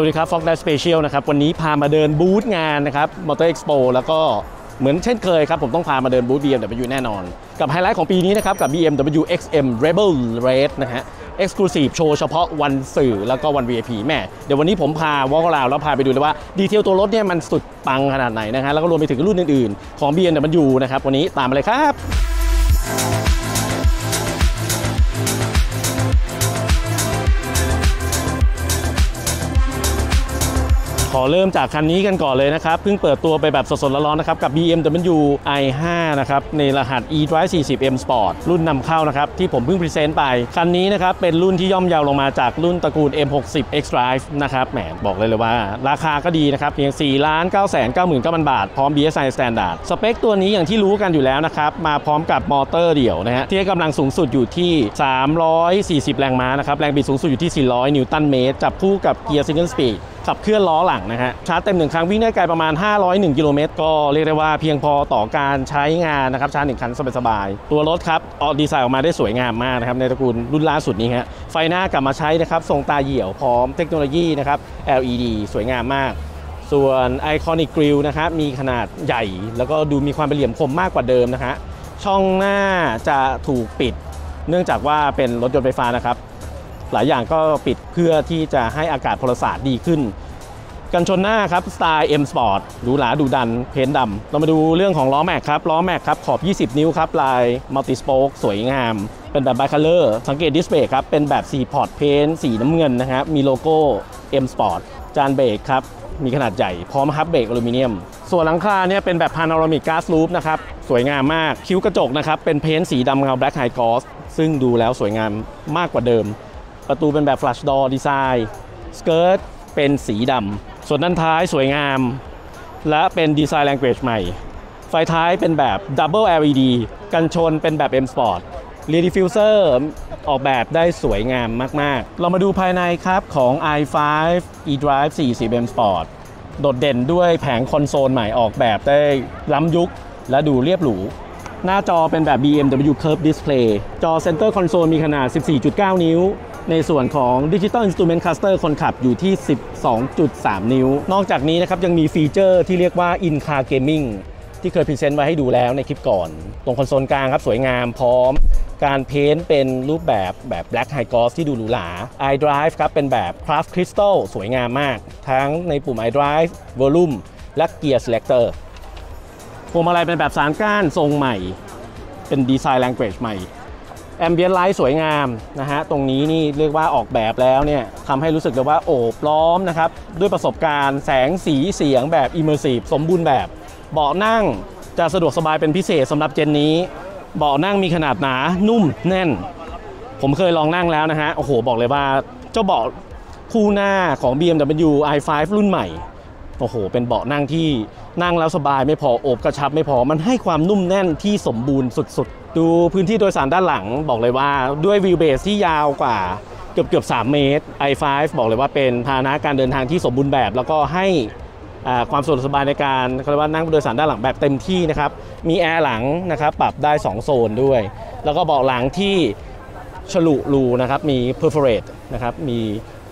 สวัสดีครับ Fox Dash Special นะครับวันนี้พามาเดินบูธงานนะครับ Motor Expo แล้วก็เหมือนเช่นเคยครับ ผมต้องพามาเดินบูธ BMW แน่นอน กับไฮไลท์ของปีนี้นะครับ กับ BMW XM Label Red นะฮะ Exclusive โชว์เฉพาะวันสื่อแล้วก็วัน VIP แหม เดี๋ยววันนี้ผมพา walk around แล้วพาไปดูเลยว่า detail ตัวรถเนี่ยมันสุดปังขนาดไหนนะฮะแล้วก็รวมไปถึงรุ่นอื่นๆ ของ BMW นะครับวันนี้ตามมาเลยครับ เริ่มจากคันนี้กันก่อนเลยนะครับ เพิ่งเปิดตัวไปแบบสดๆร้อนๆนะครับ กับ BMW i5 นะครับ ในรหัส eDrive40 M Sport รุ่นนำเข้านะครับ ที่ผมเพิ่ง present ไป คันนี้นะครับ เป็นรุ่นที่ย่อมเยาลงมาจากรุ่นตระกูล M60 X-Drive นะครับ แหม บอกเลยเลยว่า ราคาก็ดีนะครับ เพียง 4 9 9 9 9 0 0 0 บาท พร้อม BSI Standard สเปคตัวนี้อย่างที่รู้กันอยู่แล้วนะครับ มาพร้อมกับมอเตอร์เดี่ยวนะฮะที่กำลังสูงสุดอยู่ที่ 340 แรงม้านะครับ แรงบิดสูงสุดอยู่ที่ 400 นิวตันเมตร จับคู่กับเกียร์ Single Speed ขับเคลื่อนล้อหลังนะฮะชาร์จเต็มหนึ่งครั้งวิ่งได้ไกลประมาณ 501 กิโลเมตรก็เรียกได้ว่าเพียงพอต่อการใช้งานนะครับชาร์จหนึ่งครั้งสบายๆตัวรถครับออกดีไซน์ออกมาได้สวยงามมากนะครับในตระกูลรุ่นล่าสุดนี้ฮะไฟหน้ากลับมาใช้นะครับทรงตาเหี่ยวพร้อมเทคโนโลยีนะครับ LED สวยงามมากส่วน Iconic Grill นะครับมีขนาดใหญ่ แล้วก็ดูมีความเป็นเหลี่ยมคมมากกว่าเดิมนะฮะช่องหน้าจะถูกปิด เนื่องจากว่าเป็นรถยนต์ไฟฟ้านะครับ หลายอย่างก็ปิดเพื่อที่จะให้อากาศพลศาสตร์ดีขึ้น กันชนหน้าครับสไตล์ M Sport หรูหราดุดัน paint ดำเรามาดูเรื่องของล้อแม็กครับล้อแม็กครับขอบ 20 นิ้วครับลายมัลติสโป k สวยงาม เป็นแบบ b บคัลเลอร์สังเกตดิสเบรกครับ เป็นแบบ4 pot paint สีน้ำเงินนะครับมีโลโก้ M Sport จานเบรกครับมีขนาดใหญ่พร้อมฮับเบรกอลูมิเนียม ส่วนหลังคาเนี่ยเป็นแบบพา n า r a มิก g า a ลูปนะครับ สวยงามมาก คิ้วกระจกนะครับ เป็น paint สีดำเงา Black High Gloss ซึ่งดูแล้วสวยงามมากกว่าเดิม ประตูเป็นแบบ flash door ดีไซน์สเกิร์ตเป็นสีดำส่วนด้านท้ายสวยงาม และเป็นดีไซน์ language ใหม่ ไฟท้ายเป็นแบบ double LED กันชนเป็นแบบ M Sport Rear diffuser ออกแบบได้สวยงามมาก ๆ เรามาดูภายในครับของ i5 eDrive 40M Sport โดดเด่นด้วยแผงคอนโซลใหม่ออกแบบได้ล้ำยุคและดูเรียบหรู หน้าจอเป็นแบบ BMW Curve Display จอ Center Console มีขนาด 14.9 นิ้ว ในส่วนของ Digital Instrument Cluster คนขับอยู่ที่ 12.3 นิ้ว นอกจากนี้นะครับยังมีฟีเจอร์ที่เรียกว่า In Car Gaming ที่เคย present ไว้ให้ดูแล้วในคลิปก่อน ตรงคอนโซลกลางครับสวยงามพร้อมการ paint เป็นรูปแบบแบบ Black High Gloss ที่ดูหรูหรา iDrive ครับเป็นแบบ Craft Crystal สวยงามมาก ทั้งในปุ่ม iDrive Volume และ Gear Selector พวงมาลัยเป็นแบบสารก้านทรงใหม่ เป็นดีไซน์ language ใหม่ แอมเบียนไลท์สวยงามนะฮะตรงนี้นี่เรียกว่าออกแบบแล้วเนี่ยทำให้รู้สึกเลยว่าโอบล้อมนะครับด้วยประสบการณ์แสงสีเสียงแบบ Immersive สมบูรณ์แบบ เบาะนั่งจะสะดวกสบายเป็นพิเศษสำหรับเจนนี้ เบาะนั่งมีขนาดหนานุ่มแน่น ผมเคยลองนั่งแล้วนะฮะโอ้โหบอกเลยว่าเจ้าเบาะคู่หน้าของ BMW i5 รุ่นใหม่ โอ้โห เป็นเบาะนั่งที่นั่งแล้วสบายไม่พอโอบกระชับไม่พอมันให้ความนุ่มแน่นที่สมบูรณ์สุดๆ ดูพื้นที่โดยสารด้านหลังบอกเลยว่าด้วยวิวเบสที่ยาวกว่าเกือบเกือบ3เมตร i5 บอกเลยว่าเป็นพาหนะการเดินทางที่สมบูรณ์แบบ แล้วก็ให้อ่าความสะดวกสบายในการเขาเรียกว่านั่งโดยสารด้านหลังแบบเต็มที่นะครับมีแอร์หลังนะครับปรับได้ 2 โซนด้วย แล้วก็เบาะหลังที่ฉลุรูนะครับมี perforate นะครับมี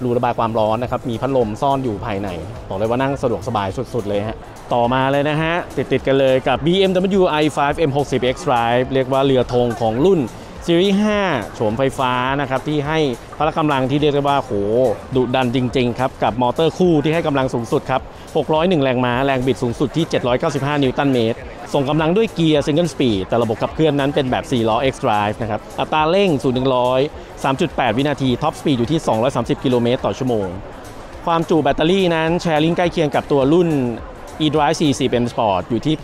รูระบายความร้อนนะครับ มีพัดลมซ่อนอยู่ภายใน บอกเลยว่านั่งสะดวกสบายสุด ๆ เลยฮะ ต่อมาเลยนะฮะ ติด ๆ กันเลยกับ BMW i5 M60 X-Drive เรียกว่าเรือธงของรุ่น ซีรีส์5โฉมไฟฟ้านะครับที่ให้พละกำลังที่เรียกได้ว่าโหดุดันจริง ๆ ครับ กับมอเตอร์คู่ที่ให้กำลังสูงสุดครับ 601 แรงม้า แรงบิดสูงสุดที่ 795 นิวตันเมตร ส่งกำลังด้วยเกียร์ Single Speed แต่ระบบขับเคลื่อนนั้นเป็นแบบ 4 ล้อ X-Drive นะครับ อัตราเร่ง 0 100 3.8 วินาที top speed อยู่ที่ 230 กิโลเมตรต่อชั่วโมง ความจุแบตเตอรี่นั้นแชร์ลิงใกล้เคียงกับตัวรุ่น eDrive 40 M Sport อยู่ที่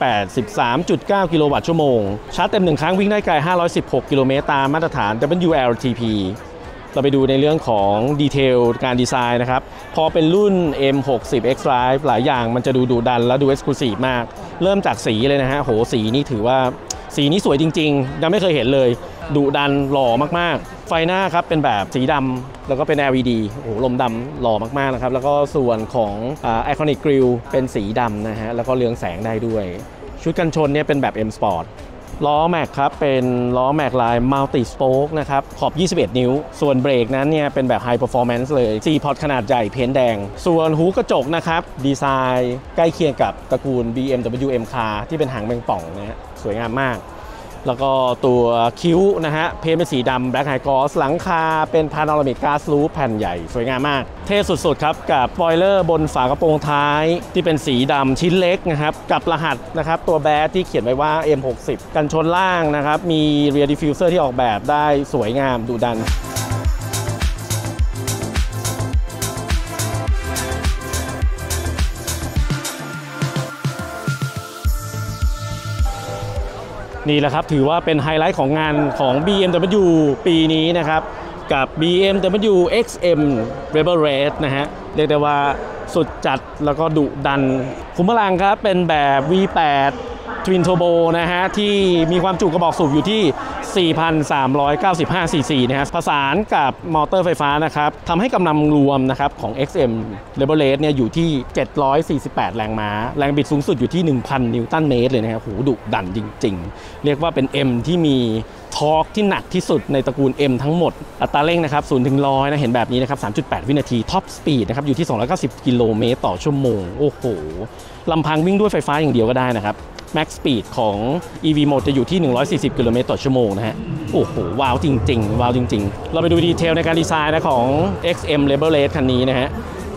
83.9 กิโลวัตต์ชั่วโมง ชาร์จเต็มหนึ่งครั้งวิ่งได้ไกล 516 กิโลเมตรตามมาตรฐาน WLTP เราไปดูในเรื่องของ detail การดีไซน์นะครับ พอเป็นรุ่น M60 X-Drive หลายอย่างมันจะดูดุดันและดู Exclusive มาก เริ่มจากสีเลยนะฮะ โห สีนี่ถือว่า สีนี้สวยจริงๆ ยังไม่เคยเห็นเลย ดุดันหล่อมากๆ ไฟหน้าครับเป็นแบบสีดำแล้วก็เป็น LED โอ้โหรมดำหล่อมากๆนะครับ แล้วก็ส่วนของ Iconic Grille เป็นสีดำนะฮะ แล้วก็เรืองแสงได้ด้วย ชุดกันชนเนี่ยเป็นแบบ M Sport ล้อแม็กครับ เป็นล้อแม็กลาย multi-spoke นะครับ ขอบ 21 นิ้ว ส่วนเบรกนั้นเนี่ย เป็นแบบ high performance เลย4 pot ขนาดใหญ่ paint แดง ส่วนหูกระจกนะครับ ดีไซน์ใกล้เคียงกับตระกูล BMW M Car ที่เป็นหางแมงป่องนะฮะ สวยงามมาก แล้วก็ตัวคิ้วนะฮะ paint เป็นสีดำ Black High Gloss หลังคาเป็นพา n อลามิก a s ส o ู p แผ่นใหญ่สวยงามมาก เท่สุดๆครับ กับสปอยเลอร์บนฝากระโปรงท้ายที่เป็นสีดำชิ้นเล็กนะครับ กับรหัสนะครับ ตัว badge ที่เขียนไว้ว่า M60 กันชนล่างนะครับ มี rear diffuser ที่ออกแบบได้สวยงามดุดัน นี่แหละครับถือว่าเป็นไฮไลท์ของงานของ BMW ปีนี้นะครับกับ BMW XM Label Red นะฮะเรียกได้ว่าสุดจัดแล้วก็ดุดัน ขุมพลังครับเป็นแบบ V8 Twin Turbo นะฮะ ที่มีความจุกระบอกสูบอยู่ที่ 4,395 cc นะฮะผสานกับมอเตอร์ไฟฟ้านะครับทำให้กำลังรวมนะครับของ XM Label Red เนี่ยอยู่ที่ 748 แรงม้า แรงบิดสูงสุดอยู่ที่ 1,000 นิวตันเมตรเลยนะครับโหดุดันจริง ๆ เรียกว่าเป็น M ที่มี torque ที่หนักที่สุดในตระกูล M ทั้งหมด อัตราเร่งนะครับ0ถึง100นะ เห็นแบบนี้นะครับ 3.8 วินาที top speed นะครับ อยู่ที่ 290 กิโลเมตรต่อชั่วโมง โอ้โห ลำพังวิ่งด้วยไฟฟ้าอย่างเดียวก็ได้นะครับ Max Speed ของ EV Mode จะอยู่ที่ 140 กิโลเมตรต่อชั่วโมงนะฮะ โอ้โห ว้าวจริง ๆ ว้าวจริง ๆ เราไปดู detail ในการดีไซน์นะของ XM Label Red คันนี้นะฮะ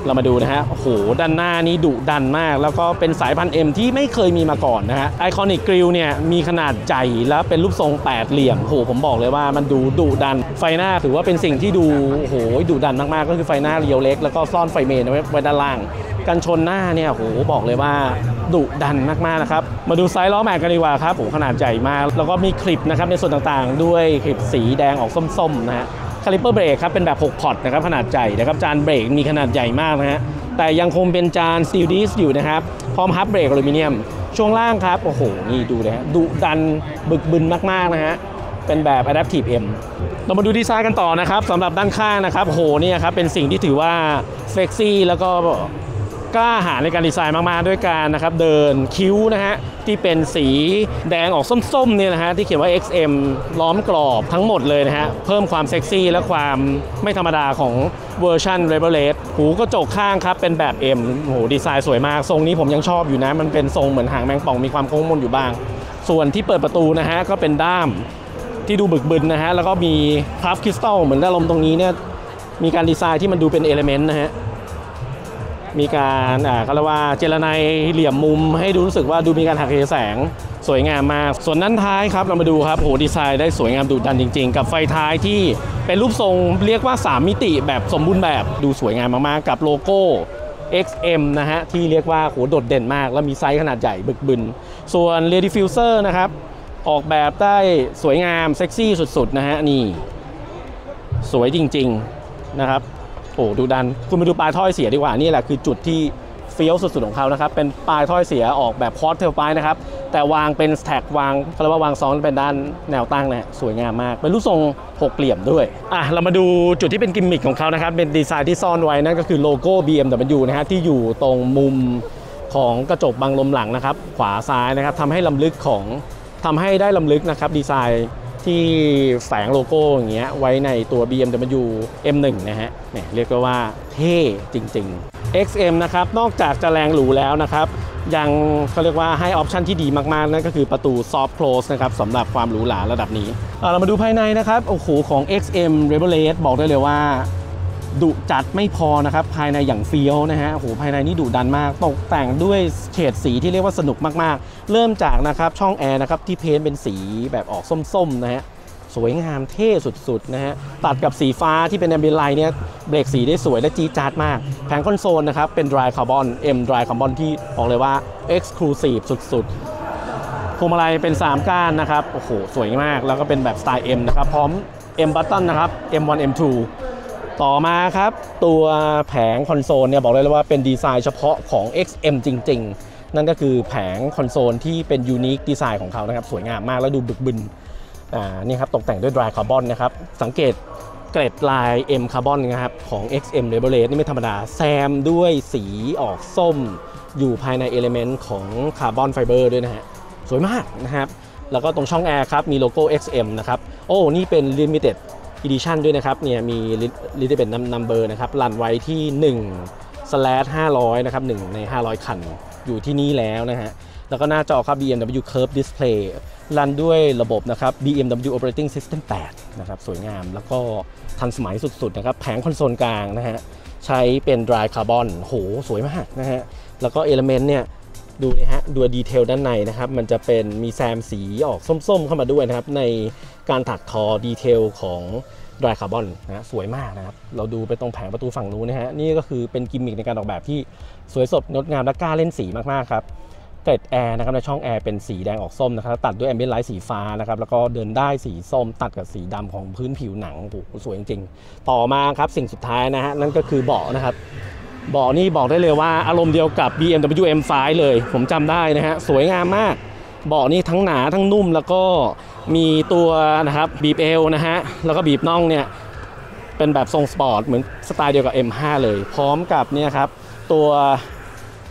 เรามาดูนะฮะ โอ้โห ด้านหน้านี้ดุดันมาก แล้วก็เป็นสายพันธุ์ M ที่ไม่เคยมีมาก่อนนะฮะ iconic grille เนี่ย มีขนาดใหญ่แล้วเป็นรูปทรงแปดเหลี่ยม โอ้โห ผมบอกเลยว่ามันดูดุดัน ไฟหน้าถือว่าเป็นสิ่งที่ดู โอ้โห ดุดันมาก ๆ ก็คือไฟหน้าเรียวเล็ก แล้วก็ซ่อนไฟ main ไว้ด้านล่าง กันชนหน้าเนี่ยโหบอกเลยว่าดุดันมากๆนะครับ มาดูไซส์ล้อแม็กกันดีกว่าครับผมขนาดใหญ่มาก แล้วก็มีคลิปนะครับในส่วนต่างๆ ด้วยคลิปสีแดงออกส้มๆนะฮะ คาลิเปอร์เบรกครับเป็นแบบ 6 pot นะครับขนาดใหญ่นะครับจานเบรกมีขนาดใหญ่มากนะฮะแต่ยังคงเป็นจาน steel disc อยู่นะครับพร้อม hub เบรกอลูมิเนียม ช่วงล่างครับ โอ้โห นี่ดูนะฮะดุดันบึกบึนมาก ๆ นะฮะเป็นแบบ Adaptive M เรามาดูดีไซน์กันต่อนะครับสำหรับด้านข้างนะครับโหเนี่ยครับเป็นสิ่งที่ถือว่าเซ็กซี่แล้วก็ กล้าหาในการดีไซน์มากๆด้วยการนะครับเดินคิ้วนะฮะที่เป็นสีแดงออกส้มๆเนี่ยนะฮะที่เขียนว่า XM ล้อมกรอบทั้งหมดเลยนะฮะเพิ่มความเซ็กซี่และความไม่ธรรมดาของเวอร์ชัน Rebel Race หูกระจกข้างครับเป็นแบบ M โหดีไซน์สวยมาก ทรงนี้ผมยังชอบอยู่นะ มันเป็นทรงเหมือนหางแมงป่องมีความโค้งมนอยู่บ้าง ส่วนที่เปิดประตูนะฮะก็เป็นด้ามที่ดูบึกบึนนะฮะแล้วก็มี craft คริสตัลเหมือนอารมณ์ตรงนี้เนี่ยมีการดีไซน์ที่มันดูเป็น element นะฮะ มีการอ่าเขาเรียกว่าเจียระไนเหลี่ยมมุม ให้ดูรู้สึกว่าดูมีการหักเหแสง สวยงามมาก ส่วนด้านท้ายครับ เรามาดูครับโหดีไซน์ได้สวยงามดุดันจริง ๆ กับไฟท้ายที่เป็นรูปทรงเรียกว่า 3 มิติแบบสมบูรณ์แบบดูสวยงามมากๆ กับโลโก้ XM นะฮะ ที่เรียกว่าโหโดดเด่นมาก แล้วมีไซส์ขนาดใหญ่บึกบึน ส่วน Rear Diffuser นะครับ ออกแบบได้สวยงาม เซ็กซี่สุด ๆ นะฮะ นี่ สวยจริง ๆ นะครับ โอ้ดุดัน คุณมาดูปลายท่อไอเสียดีกว่า นี่แหละคือจุดที่เฟี้ยวสุดๆของเขานะครับ เป็นปลายท่อไอเสียออกแบบ quad tailpipe นะครับ แต่วางเป็น stack วางเขาเรียกว่าวางซ้อนเป็นด้านแนวตั้งนะฮะสวยงามมาก เป็นรูปทรงหกเหลี่ยมด้วย อะ เรามาดูจุดที่เป็นกิมมิคของเขานะครับ เป็นดีไซน์ที่ซ่อนไว้นั่นก็คือโลโก้ BMW นะฮะที่อยู่ตรงมุมของกระจกบังลมหลังนะครับ ขวาซ้ายนะครับทำให้รำลึกของทำให้ได้รำลึกนะครับดีไซน์ ที่แฝงโลโก้อย่างเงี้ยไว้ในตัว BMW M1 นะฮะเนี่ยเรียกได้ว่าเท่จริง ๆ XM นะครับนอกจากจะแรงหรูแล้วนะครับยังเขาเรียกว่าให้ออปชันที่ดีมากๆ นั่นก็คือประตู Soft Close นะครับสำหรับความหรูหราระดับนี้เรามาดูภายในนะครับ โอ้โห ของ XM Label Red บอกได้เลยว่า ดุจัดไม่พอนะครับ ภายในอย่างเฟี้ยวนะฮะโอ้โหภายในนี่ดุดันมาก ตกแต่งด้วยเฉดสีที่เรียกว่าสนุกมากๆ เริ่มจากนะครับช่องแอร์นะครับที่เพ้นเป็นสีแบบออกส้มๆนะฮะสวยงามเท่สุดๆนะฮะตัดกับสีฟ้าที่เป็นแอมเบียนไลน์เนี่ยเบรกสีได้สวยและจีจ๊าดมาก แผงคอนโซลนะครับเป็น dry carbon M dry carbon ที่บอกเลยว่า exclusive สุดๆพวงมาลัยเป็น 3 ก้านนะครับโอ้โหสวยมากแล้วก็เป็นแบบสไตล์ M นะครับพร้อม M button นะครับ M1 M2 ต่อมาครับ ตัวแผงคอนโซลเนี่ยบอกเลยว่าเป็นดีไซน์เฉพาะของ XM จริง ๆ นั่นก็คือแผงคอนโซลที่เป็น unique design ของเขานะครับ สวยงามมากแล้วดูบึกบึนอ่านี่ครับตกแต่งด้วย dry carbon นะครับ สังเกตเกร็ดลาย M carbon นนะครับ ของ XM Label Red นี่ไม่ธรรมดา แซมด้วยสีออกส้ม อยู่ภายใน element ของคาร์บอนไฟเบอร์ด้วยนะฮะ สวยมากนะครับ แล้วก็ตรงช่องแอร์ครับ มีโลโก้ XM นะครับ โอ้ นี่เป็น Limited Edition ด้วยนะครับเนี่ยมี Limited Number นะครับรันไว้ที่1 slash 500นะครับ1ใน 500 คันอยู่ที่นี่แล้วนะฮะแล้วก็หน้าจอครับ BMW Curve Display รันด้วยระบบนะครับ BMW Operating System 8 นะครับ สวยงามแล้วก็ทันสมัยสุดๆ นะครับ แผงคอนโซลกลางนะฮะ ใช้เป็น dry carbon โห สวยมากนะฮะ แล้วก็ element เนี่ย ดูนะฮะดู detail ด้านในนะครับ มันจะเป็นมีแซมสีออกส้มๆ เข้ามาด้วยนะครับ ในการถักทอ detail ของ dry carbon นะฮะสวยมากนะครับ เราดูไปตรงแผงประตูฝั่งนู้นนะฮะนี่ก็คือเป็นกิมมิคในการออกแบบที่สวยสดงดงามและกล้าเล่นสีมากๆครับเกล็ดแอร์นะครับในช่องแอร์เป็นสีแดงออกส้มนะครับตัดด้วย ambient light สีฟ้านะครับแล้วก็เดินด้ายสีส้มตัดกับสีดำของพื้นผิวหนังโอ้โหสวยจริงๆ ต่อมาครับสิ่งสุดท้ายนะฮะนั่นก็คือเบาะนะครับ เบาะนี่บอกได้เลยว่าอารมณ์เดียวกับ BMW M5 เลย ผมจำได้นะฮะ สวยงามมากเบาะนี่ทั้งหนาทั้งนุ่มแล้วก็มีตัวนะครับบีบเอวนะฮะ แล้วก็บีบน่องเนี่ยเป็นแบบทรงสปอร์ตเหมือนสไตล์เดียวกับ M5 เลย พร้อมกับเนี่ยครับตัว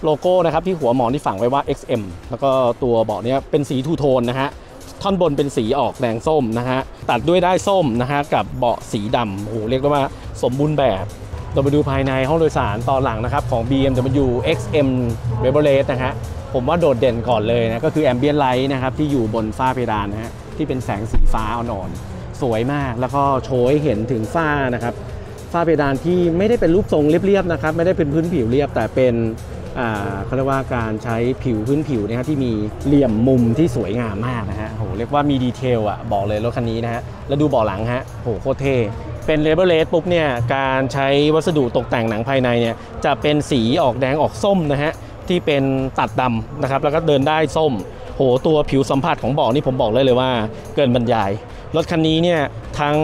โลโก้นะครับที่หัวหมอนที่ฝังไว้ว่า XM แล้วก็ตัวเบาะเนี้ยเป็นสี two-tone นะฮะ ท่อนบนเป็นสีออกแดงส้มนะฮะ ตัดด้วยด้ายส้มนะฮะกับเบาะสีดำโอ้โหเรียกได้ว่าสมบูรณ์แบบ เราไปดูภายในห้องโดยสารตอนหลังนะครับของ BMW XM r e v o l a t นะฮะผมว่าโดดเด่นก่อนเลยนะก็คือ Ambient Light นะครับที่อยู่บนฝ้าเพดานนะฮะที่เป็นแสงสีฟ้าอ่อนๆสวยมากแล้วก็โชว์ให้เห็นถึงฝ้านะครับฝ้าเพดานที่ไม่ได้เป็นรูปทรงเรียบๆนะครับไม่ได้เป็นพื้นผิวเรียบ แต่เป็นอ่าเขาเรียกว่าการใช้ผิวพื้นผิวนะฮะที่มีเหลี่ยมมุมที่สวยงามมากนะฮะโหเรียกว่ามีดีเทลอะบอกเลยรถคันนี้นะฮะแล้วดูเบาะหลังฮะโหโคตรเท่ เป็น Label Red ปุ๊บเนี่ยการใช้วัสดุตกแต่งหนังภายในเนี่ยจะเป็นสีออกแดงออกส้มนะฮะที่เป็นตัดดำนะครับแล้วก็เดินด้ายส้ม โหตัวผิวสัมผัสของเบาะนี่ผมบอกเลยเลยว่า เกินบรรยาย รถคันนี้เนี่ยทั้ง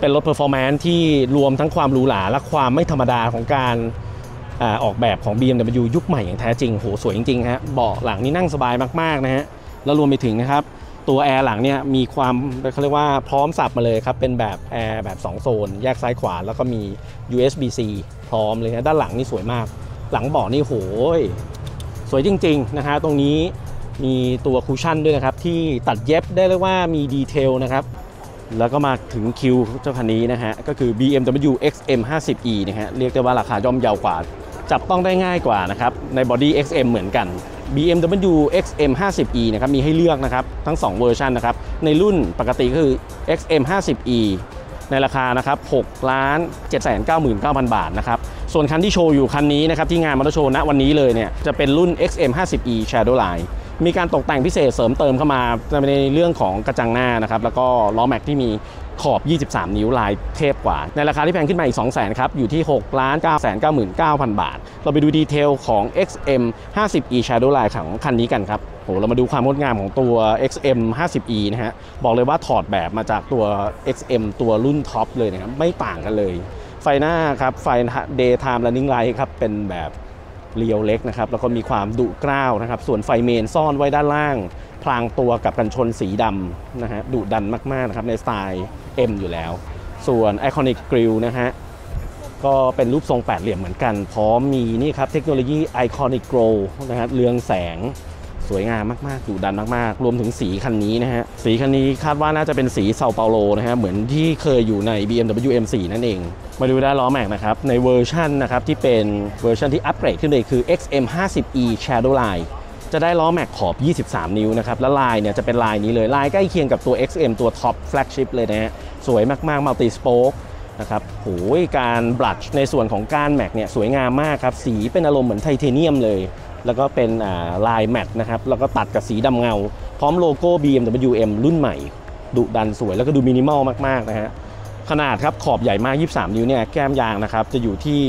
เป็นรถ performance ที่รวมทั้งความหรูหราและความไม่ธรรมดาของการอาออกแบบของ BMW ยุคใหม่อย่างแท้จริงโหสวยจริงๆฮะเบาะหลังนี่นั่งสบายมากๆนะฮะแล้วรวมไปถึงนะครับ ตัวแอร์หลังเนี่ยมีความเขาเรียกว่าพร้อมสรรพมาเลยครับ เป็นแบบแอร์แบบ 2 โซน แยกซ้ายขวา แล้วก็มี USB-C พร้อมเลยนะด้านหลังนี่สวยมาก หลังเบาะนี่โหยสวยจริง ๆ นะฮะตรงนี้มีตัว cushion ด้วยนะครับ ที่ตัดเย็บได้เรียกว่ามี detail นะครับ แล้วก็มาถึงคิวเจ้าคันนี้นะฮะ ก็คือ BMW XM 50e นะฮะเรียกได้ว่าราคาย่อมเยากว่า จับต้องได้ง่ายกว่านะครับ ใน body XM เหมือนกัน BMW XM 50e นะครับมีให้เลือกนะครับทั้ง 2 เวอร์ชันนะครับในรุ่นปกติก็คือ XM 50e ในราคานะครับ6ล้าน799,000 บาทนะครับ ส่วนคันที่โชว์อยู่คันนี้นะครับที่งานมอเตอร์โชว์ณวันนี้เลยเนี่ยจะเป็นรุ่น XM 50e Shadowline มีการตกแต่งพิเศษเสริมเติมเข้ามาในเรื่องของกระจังหน้านะครับแล้วก็ล้อแม็กที่มี ขอบ 23 นิ้วลายเทพกว่า ในราคาที่แพงขึ้นมาอีก 200,000 ครับ อยู่ที่ 6 ล้าน 9 9 9 0 0บาท เราไปดู detail ของ XM 50e Shadowline ของคันนี้กันครับโหเรามาดูความงดงามของตัว XM 50e นะฮะ บอกเลยว่าถอดแบบมาจากตัว XM ตัวรุ่น top เลยนะครับ ไม่ต่างกันเลย ไฟหน้าครับ ไฟ Daytime Running Light ครับ เป็นแบบเรียวเล็กนะครับ แล้วก็มีความดุกร้าวนะครับ ส่วนไฟ main ซ่อนไว้ด้านล่าง พลางตัวกับกันชนสีดำนะฮะดุดันมากๆนะครับในสไตล์ M อยู่แล้ว ส่วน Iconic Grill นะฮะก็เป็นรูปทรงแปดเหลี่ยมเหมือนกัน พร้อมมีนี่ครับเทคโนโลยี Iconic Glow นะฮะเรืองแสงสวยงามมากๆดุดันมากๆ รวมถึงสีคันนี้นะฮะ สีคันนี้คาดว่าน่าจะเป็นสีเซาเปาโลนะฮะ เหมือนที่เคยอยู่ใน BMW M4 นั่นเอง มาดูด้านล้อแม็กนะครับ ในเวอร์ชันนะครับที่เป็นเวอร์ชันที่อัปเกรดขึ้นเลยคือ XM 50e Shadowline จะได้ล้อแม็กขอบ 23 นิ้วนะครับ และลายเนี่ยจะเป็นลายนี้เลย ลายใกล้เคียงกับตัว XM ตัวท็อป flagship เลยนะฮะ สวยมากๆ multi-spoke นะครับโหยการ brush ในส่วนของก้านแม็กเนี่ยสวยงามมากครับ สีเป็นอารมณ์เหมือนไทเทเนียมเลย แล้วก็เป็นลาย matte นะครับ แล้วก็ตัดกับสีดำเงา พร้อมโลโก้ BMW M รุ่นใหม่ ดุดันสวยแล้วก็ดูมินิมอลมากๆนะฮะ ขนาดครับขอบใหญ่มาก 23 นิ้วเนี่ยแก้มยางนะครับจะอยู่ที่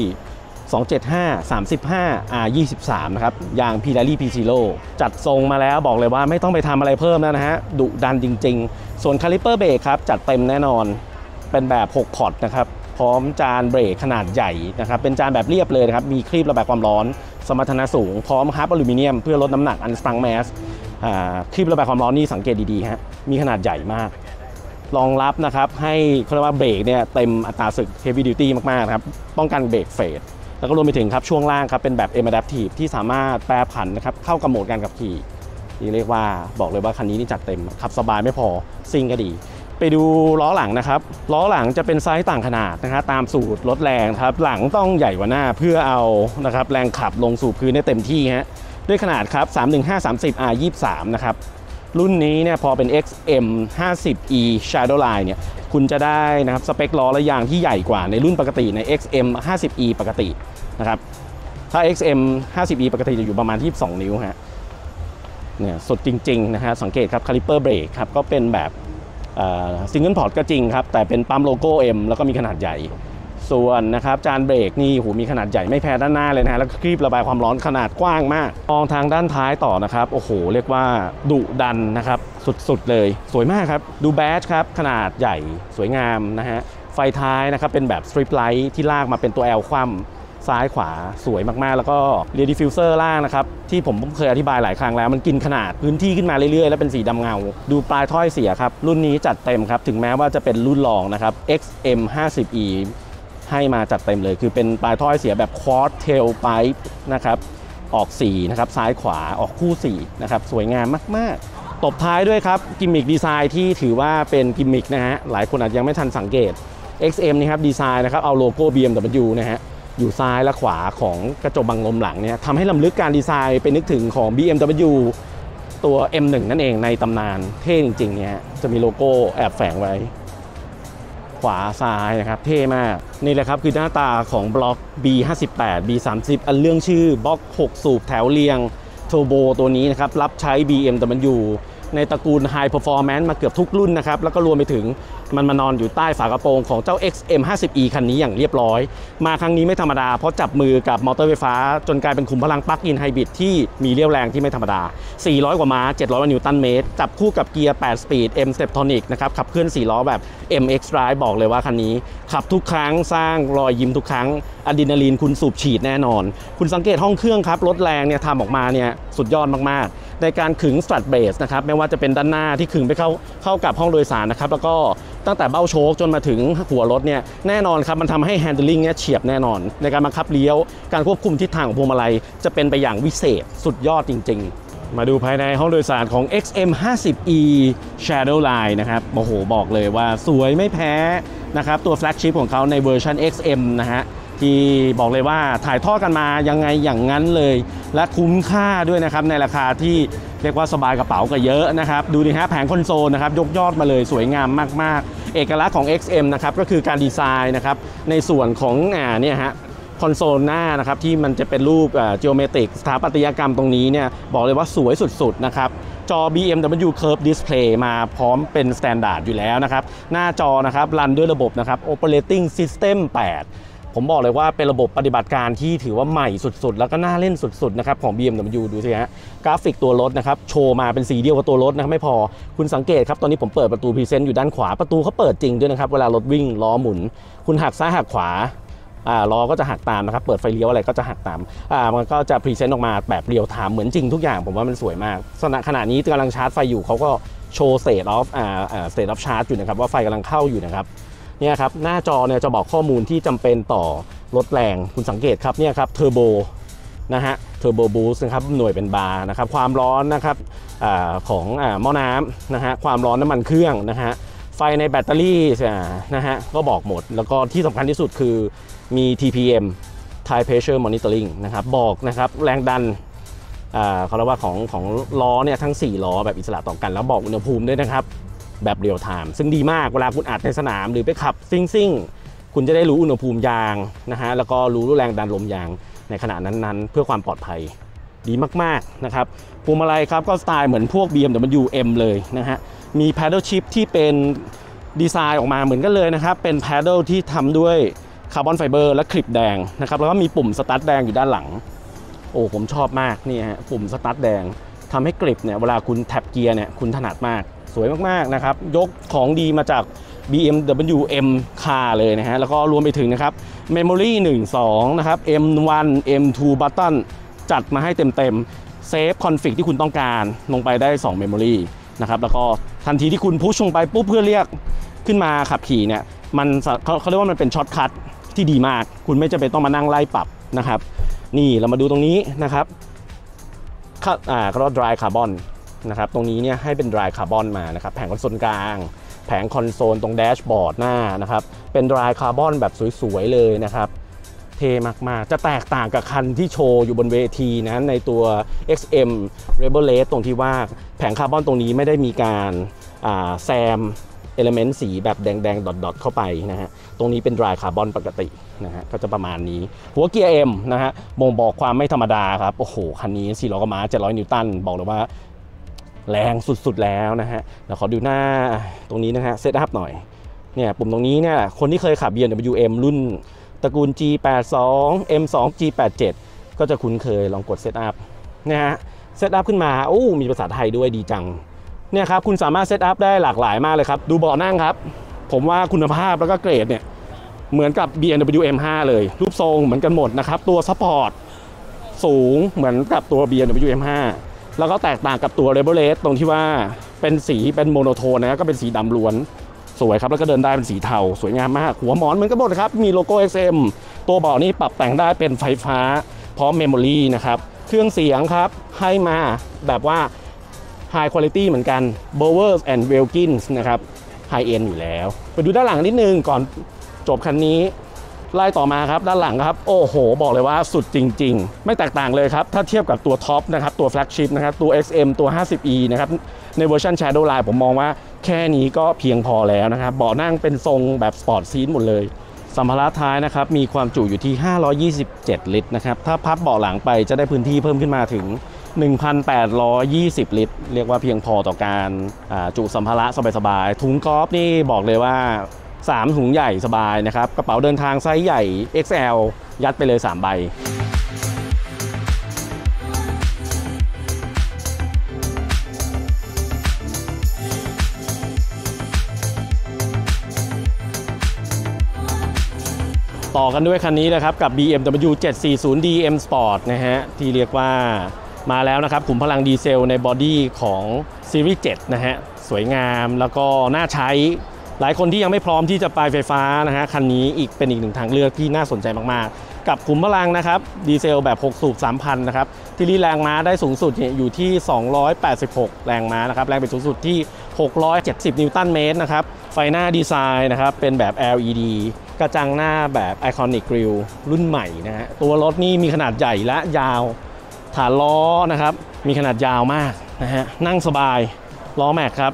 275 35 R 23นะครับยาง p i r a l i P Zero จัดทรงมาแล้วบอกเลยว่าไม่ต้องไปทำอะไรเพิ่มแล้วนะฮะดุดันจริง ๆ ส่วนคาลิเปอร์เบรกครับจัดเต็มแน่นอนเป็นแบบ 6 pot นะครับพร้อมจานเบรกขนาดใหญ่นะครับเป็นจานแบบเรียบเลยนะครับมีครีบระบายความร้อน สมรรถนะสูง พร้อม hub อลูมิเนียมเพื่อลดน้ำหนัก unsprung mass ครีบระบายความร้อนนี่สังเกตดีๆฮะมีขนาดใหญ่มากรองรับนะครับให้เขาเรียกว่าเบรกเนี่ยเต็มอัตราศึก heavy duty มากๆนะครับ ป้องกัน brake fade แล้วก็รวมไปถึงครับช่วงล่างครับเป็นแบบ M Adaptive ที่สามารถแปรผันนะครับเข้ากับโหมดการขับขี่นี่เรียกว่าบอกเลยว่าคันนี้นี่จัดเต็มขับสบายไม่พอซิ่งก็ดี ไปดูล้อหลังนะครับล้อหลังจะเป็นไซส์ต่างขนาดนะฮะตามสูตรลดแรงครับหลังต้องใหญ่กว่าหน้าเพื่อเอานะครับแรงขับลงสู่พื้นได้เต็มที่ฮะด้วยขนาดครับ31530 R 23นะครับ รุ่นนี้เนี่ยพอเป็น XM 50E Shadowline เนี่ยคุณจะได้นะครับสเปคล้อและยางที่ใหญ่กว่าในรุ่นปกติใน XM 50E ปกตินะครับถ้า XM 50E ปกติจะอยู่ประมาณ 22 นิ้วฮะเนี่ยสุดจริงๆนะฮะสังเกตครับคาลิเปอร์เบรกครับก็เป็นแบบ single pot ก็จริงครับ แต่เป็นปั๊มโลโก้ M แล้วก็มีขนาดใหญ่ ส่วนนะครับจานเบรกนี่โหมีขนาดใหญ่ไม่แพ้ด้านหน้าเลยนะฮะแล้วก็ครีบระบายความร้อนขนาดกว้างมากมองทางด้านท้ายต่อนะครับโอ้โห เรียกว่าดุดันนะครับสุดๆเลย สวยมากครับดูแบชครับขนาดใหญ่สวยงามนะฮะไฟท้ายนะครับเป็นแบบ strip light ที่ลากมาเป็นตัว L คว่ำซ้ายขวาสวยมากๆ แล้วก็ rear diffuser ล่างนะครับ ที่ผมเคยอธิบายหลายครั้งแล้ว มันกินขนาดพื้นที่ขึ้นมาเรื่อยๆ แล้วเป็นสีดำเงา ดูปลายท่อไอเสียครับ รุ่นนี้จัดเต็มครับ ถึงแม้ว่าจะเป็นรุ่นรองนะครับ XM 50E ให้มาจัดเต็มเลย คือเป็นปลายท่อไอเสียแบบ Quad Tail Pipe นะครับออกสี่นะครับซ้ายขวาออกคู่สี่นะครับสวยงามมาก ๆ ตบท้ายด้วยครับ gimmick design ที่ถือว่าเป็นกิมมิคนะฮะหลายคนอาจยังไม่ทันสังเกต XM นี่ครับดีไซน์นะครับเอาโลโก้ BMW นะฮะอยู่ซ้ายและขวาของกระจกบังลมหลังเนี่ยทำให้รำลึกการดีไซน์ไปนึกถึงของ BMW ตัว M1 นั่นเองในตำนานเท่จริงๆเนี่ยจะมีโลโก้แอบแฝงไว้ ขวาซ้ายนะครับเท่มาก นี่แหละครับคือหน้าตาของบล็อก B58B30 อันเลื่องชื่อบล็อก 6 สูบแถวเรียงเทอร์โบตัวนี้นะครับ รับใช้ BMW ในตระกูล High Performance มาเกือบทุกรุ่นนะครับ แล้วก็รวมไปถึง มันมานอนอยู่ใต้ฝากระโปรงของเจ้า XM50E คันนี้อย่างเรียบร้อย มาครั้งนี้ไม่ธรรมดา เพราะจับมือกับมอเตอร์ไฟฟ้า จนกลายเป็นขุมพลังปลั๊กอินไฮบริดที่มีเรี่ยวแรงที่ไม่ธรรมดา 400 กว่าม้า 700นิวตันเมตร จับคู่กับเกียร์ 8 speed M Steptronic นะครับขับเคลื่อน 4 ล้อแบบ M xDrive บอกเลยว่าคันนี้ ขับทุกครั้งสร้างรอยยิ้มทุกครั้งอะดรีนาลีนคุณสูบฉีดแน่นอน คุณสังเกตห้องเครื่องครับรถแรงเนี่ยทำออกมาเนี่ยสุดยอดมากๆ ในการขึง strut brace นะครับไม่ว่าจะเป็นด้านหน้าที่ขึงไปเข้าเข้ากับห้องโดยสารนะครับแล้วก็ตั้งแต่เบ้าโช้คจนมาถึงหัวรถเนี่ยแน่นอนครับมันทำให้ handling เนี่ยเฉียบแน่นอน ในการบังคับเลี้ยว การควบคุมทิศทางของพวงมาลัย จะเป็นไปอย่างวิเศษสุดยอดจริง ๆ มาดูภายในห้องโดยสารของ XM50E Shadowline นะครับโอ้โหบอกเลยว่าสวยไม่แพ้นะครับตัว flagship ของเขาในเวอร์ชัน XM นะฮะ ที่บอกเลยว่าถ่ายทอดกันมายังไงอย่างนั้นเลย และคุ้มค่าด้วยนะครับในราคาที่เรียกว่าสบายกระเป๋าก็เยอะนะครับดูดิฮะแผงคอนโซลนะครับยกยอดมาเลยสวยงามมากๆ เอกลักษณ์ของ XM นะครับก็คือการดีไซน์นะครับในส่วนของอ่าเนี่ยฮะคอนโซลหน้านะครับที่มันจะเป็นรูปจิโอเมตริกสถาปัตยกรรมตรงนี้เนี่ยบอกเลยว่าสวยสุดๆนะครับจอ BMW Curve Display มาพร้อมเป็น s t ต n d า r d อยู่แล้วนะครับ หน้าจอนะครับ รันด้วยระบบนะครับ Operating System 8 ผมบอกเลยว่าเป็นระบบปฏิบัติการที่ถือว่าใหม่สุดๆ แล้วก็น่าเล่นสุดๆนะครับของ BMW ดูสิฮะกราฟิกตัวรถนะครับโชว์มาเป็นสีเดียวกับตัวรถนะครับไม่พอคุณสังเกตครับตอนนี้ผมเปิดประตู present อยู่ด้านขวาประตูเขาเปิดจริงด้วยนะครับเวลารถวิ่งล้อหมุน คุณหักซ้ายหักขวาอ่าล้อก็จะหักตามนะครับเปิดไฟเลี้ยวอะไรก็จะหักตามอ่ามันก็จะ present ออกมาแบบ real-time เหมือนจริงทุกอย่างผมว่ามันสวยมากขณะขณะนี้กำลังชาร์จไฟอยู่เขาก็โชว์ state of อ่าอ่า state of charge อยู่นะครับว่าไฟกำลังเข้าอยู่นะครับ เนี่ยครับหน้าจอเนี่ยจะบอกข้อมูลที่จำเป็นต่อรถแรงคุณสังเกตครับเนี่ยครับเทอร์โบนะฮะ turbo boost นะครับหน่วยเป็นบาร์นะครับความร้อนนะครับของอ่าหม้อน้ำนะฮะความร้อนน้ำมันเครื่องนะฮะไฟในแบตเตอรี่นะฮะก็บอกหมด แล้วก็ที่สำคัญที่สุดคือมี TPM Tire Pressure Monitoring นะครับบอกนะครับแรงดันอ่าเขาเรียกว่าของของล้อเนี่ยทั้ง 4 ล้อแบบอิสระต่อกัน แล้วบอกอุณหภูมิด้วยนะครับ แบบ real-time ซึ่งดีมากเวลาคุณอัดในสนามหรือไปขับซิ่งซิ่งๆคุณจะได้รู้อุณหภูมิยางนะฮะแล้วก็รู้แรงดันลมยางในขณะนั้นๆ เพื่อความปลอดภัยดีมากๆนะครับพวงมาลัยครับก็สไตล์เหมือนพวก BMW M เลยนะฮะมี paddle shift ที่เป็นดีไซน์ออกมาเหมือนกันเลยนะครับ เป็น paddle ที่ทำด้วยคาร์บอนไฟเบอร์และ grip แดงนะครับแล้วก็มีปุ่มสตาร์ทแดงอยู่ด้านหลัง โอ้ผมชอบมากนี่ฮะปุ่มสตาร์ทแดงทำให้ grip เนี่ยเวลาคุณ tap เกียร์เนี่ยคุณถนัดมาก สวยมากๆนะครับ ยกของดีมาจาก BMW M Car เลยนะฮะ แล้วก็รวมไปถึงนะครับ Memory 1 2 นะครับ M1 M2 Button จัดมาให้เต็มๆ save config ที่คุณต้องการลงไปได้ 2 Memory นะครับ แล้วก็ทันทีที่คุณ push ลงไปปุ๊บเพื่อเรียกขึ้นมาขับขี่เนี่ยมันเขาเขาเรียกว่ามันเป็น shortcut ที่ดีมาก คุณไม่จำเป็นต้องมานั่งไล่ปรับนะครับ นี่เรามาดูตรงนี้นะครับอ่าก็ dry carbon น นะครับตรงนี้เนี่ยให้เป็น dry carbon มานะครับแผงคอนโซลกลาง แผงคอนโซลตรงแดชบอร์ดหน้านะครับเป็น dry carbon แบบสวยๆเลยนะครับเท่มากๆ จะแตกต่างกับคันที่โชว์อยู่บนเวทีนะในตัว XM Label Red ตรงที่ว่าแผงคาร์บอนตรงนี้ไม่ได้มีการแซม element สีแบบแดงๆ dot ๆ เข้าไปนะฮะ ตรงนี้เป็น dry carbon ปกตินะฮะ ก็จะประมาณนี้ หัวเกียร์ M นะฮะบ่งบอกความไม่ธรรมดาครับ โอ้โห คันนี้ 400 กว่าม้า700 นิวตัน บอกเลยว่า แรงสุดๆแล้วนะฮะเดี๋ยวขอดูหน้าตรงนี้นะฮะ set up หน่อยเนี่ยปุ่มตรงนี้เนี่ยคนที่เคยขับ BMW M รุ่นตระกูล G82 M2 G87 ก็จะคุ้นเคยลองกด set up เนี่ยฮะ set up ขึ้นมาโอ้มีภาษาไทยด้วยดีจังเนี่ยครับคุณสามารถ set up ได้หลากหลายมากเลยครับ ดูเบาะนั่งครับ ผมว่าคุณภาพแล้วก็เกรดเนี่ยเหมือนกับ BMW M5 เลย รูปทรงเหมือนกันหมดนะครับ ตัวสปอร์ตสูงเหมือนกับตัว BMW M5 แล้วก็แตกต่างกับตัว Label Red ตรงที่ว่าเป็นสีเป็น monotone นะก็เป็นสีดำล้วนสวยครับ แล้วก็เดินด้ายเป็นสีเทา สวยงามมาก หัวหมอนเหมือนกันหมดครับ มีโลโก้ XM ตัวเบาะนี่ปรับแต่งได้เป็นไฟฟ้า พร้อม memory นะครับ เครื่องเสียงครับ ให้มาแบบว่า High Quality เหมือนกัน Bowers and Wilkins นะครับ High End อยู่แล้ว ไปดูด้านหลังนิดนึงก่อนจบคันนี้ ไล่ต่อมาครับด้านหลังครับ โอ้โห บอกเลยว่าสุดจริง ๆ ไม่แตกต่างเลยครับ ถ้าเทียบกับตัวท็อปนะครับตัว flagship นะครับตัว XM ตัว 50e นะครับในเวอร์ชัน Shadow Line ผมมองว่าแค่นี้ก็เพียงพอแล้วนะครับเบาะนั่งเป็นทรงแบบ sport seat หมดเลยสัมภาระท้ายนะครับมีความจุอยู่ที่ 527 ลิตรนะครับถ้าพับเบาะหลังไปจะได้พื้นที่เพิ่มขึ้นมาถึง 1,820 ลิตร เรียกว่าเพียงพอต่อการจุสัมภาระสบายๆถุงกอล์ฟนี่บอกเลยว่า 3 ถุงใหญ่สบายนะครับ กระเป๋าเดินทางไซส์ใหญ่ XL ยัดไปเลย 3 ใบต่อกันด้วยคันนี้นะครับ กับ BMW 740D M Sport นะฮะ ที่เรียกว่ามาแล้วนะครับขุมพลังดีเซลใน body ของซีรีส์7นะฮะ สวยงามแล้วก็น่าใช้ หลายคนที่ยังไม่พร้อมที่จะไปไฟฟ้านะฮะคันนี้อีกเป็นอีกหนึ่งทางเลือกที่น่าสนใจมากๆ กับขุมพลังนะครับดีเซลแบบ 6 สูบ 3,000 นะครับ ที่รีแรงม้าได้สูงสุดเนี่ยอยู่ที่ 286 แรงม้านะครับ แรงบิดสูงสุดที่ 670 นิวตันเมตรนะครับ ไฟหน้าดีไซน์นะครับเป็นแบบ LED กระจังหน้าแบบ Iconic Grill รุ่นใหม่นะฮะตัวรถนี่มีขนาดใหญ่และยาวฐานล้อนะครับมีขนาดยาวมากนะฮะนั่งสบายล้อแม็กครับ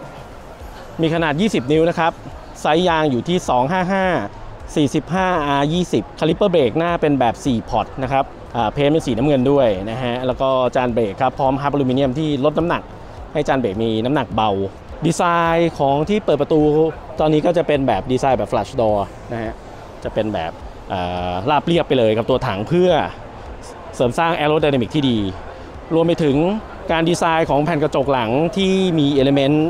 มีขนาด 20 นิ้วนะครับ ไซส์ยางอยู่ที่ 255 45 R 20คาลิปเปอร์เบรกหน้าเป็นแบบ 4 pot นะครับ paint เป็นสีน้ำเงินด้วยนะฮะ แล้วก็จานเบรกครับ พร้อม hub อลูมิเนียมที่ลดน้ำหนัก ให้จานเบรกมีน้ำหนักเบา ดีไซน์ของที่เปิดประตูตอนนี้ก็จะเป็นแบบดีไซน์แบบ flush door นะฮะ จะเป็นแบบราบเรียบไปเลยกับตัวถังเพื่อเสริมสร้างแอโร d y นามิกที่ดี รวมไปถึงการดีไซน์ของแผ่นกระจกหลังที่มี element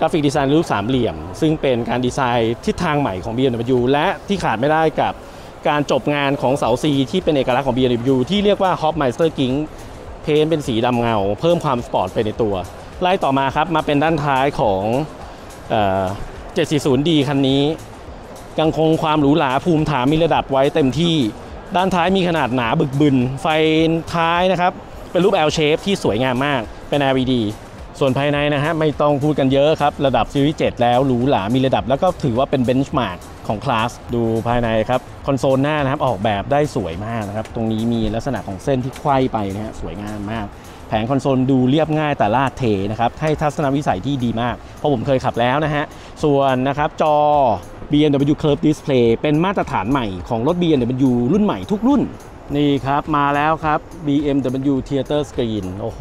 กราฟิกดีไซน์รูปสามเหลี่ยม ซึ่งเป็นการดีไซน์ทิศทางใหม่ของ BMW และที่ขาดไม่ได้กับการจบงานของเสา C ที่เป็นเอกลักษณ์ของ BMW ที่เรียกว่า Hofmeister Kink paint เป็นสีดำเงา เพิ่มความสปอร์ตไปในตัว ไล่ต่อมาครับมาเป็นด้านท้ายของเอ่ 740D คันนี้ยังคงความหรูหราภูมิฐานมีระดับไว้เต็มที่ ด้านท้ายมีขนาดหนาบึกบึน ไฟท้ายนะครับ เป็นรูป L shape ที่สวยงามมากเป็น LED ส่วนภายในนะฮะไม่ต้องพูดกันเยอะครับ ระดับซีรีส์7แล้วหรูหรา มีระดับแล้วก็ถือว่าเป็น benchmark ของคลาสดูภายในครับ คอนโซลหน้านะครับ ออกแบบได้สวยมากนะครับ ตรงนี้มีลักษณะของเส้นที่ไขว้ไปนะฮะสวยงามมาก แผงคอนโซลดูเรียบง่ายแต่ลาดเทนะครับ ให้ทัศนวิสัยที่ดีมาก เพราะผมเคยขับแล้วนะฮะ ส่วนนะครับจอ BMW Curve Display เป็นมาตรฐานใหม่ของรถ BMW รุ่นใหม่ทุกรุ่นนี่ครับมาแล้วครับ BMW Theater Screen โอ้โห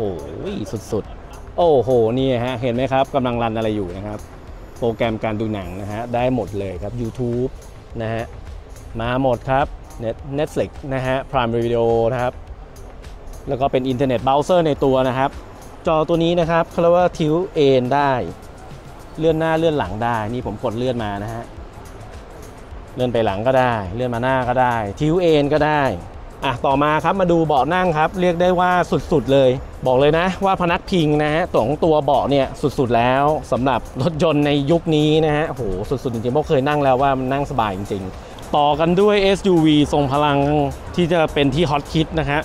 สุดๆ โอ้โห นี่ฮะ เห็นไหมครับกำลังรันอะไรอยู่นะครับ โปรแกรมการดูหนังนะฮะ ได้หมดเลยครับ YouTube นะฮะ มาหมดครับ Netflix นะฮะ Prime Video นะครับ แล้วก็เป็นอินเทอร์เน็ตเบราว์เซอร์ในตัวนะครับ จอตัวนี้นะครับเขาเรียกว่าทิวเอนได้ เลื่อนหน้าเลื่อนหลังได้ นี่ผมกดเลื่อนมานะฮะ เลื่อนไปหลังก็ได้ เลื่อนมาหน้าก็ได้ ทิวเอนก็ได้ อะต่อมาครับมาดูเบาะนั่งครับ เรียกได้ว่าสุดๆเลย บอกเลยนะว่าพนักพิงนะฮะตัวของตัวเบาะเนี่ยสุดๆแล้วสำหรับรถยนต์ในยุคนี้นะฮะโหสุดๆจริงๆเพราะเคยนั่งแล้วว่ามันนั่งสบายจริง ๆ ต่อกันด้วย SUV ทรงพลังที่จะเป็นที่ฮอตฮิตนะฮะ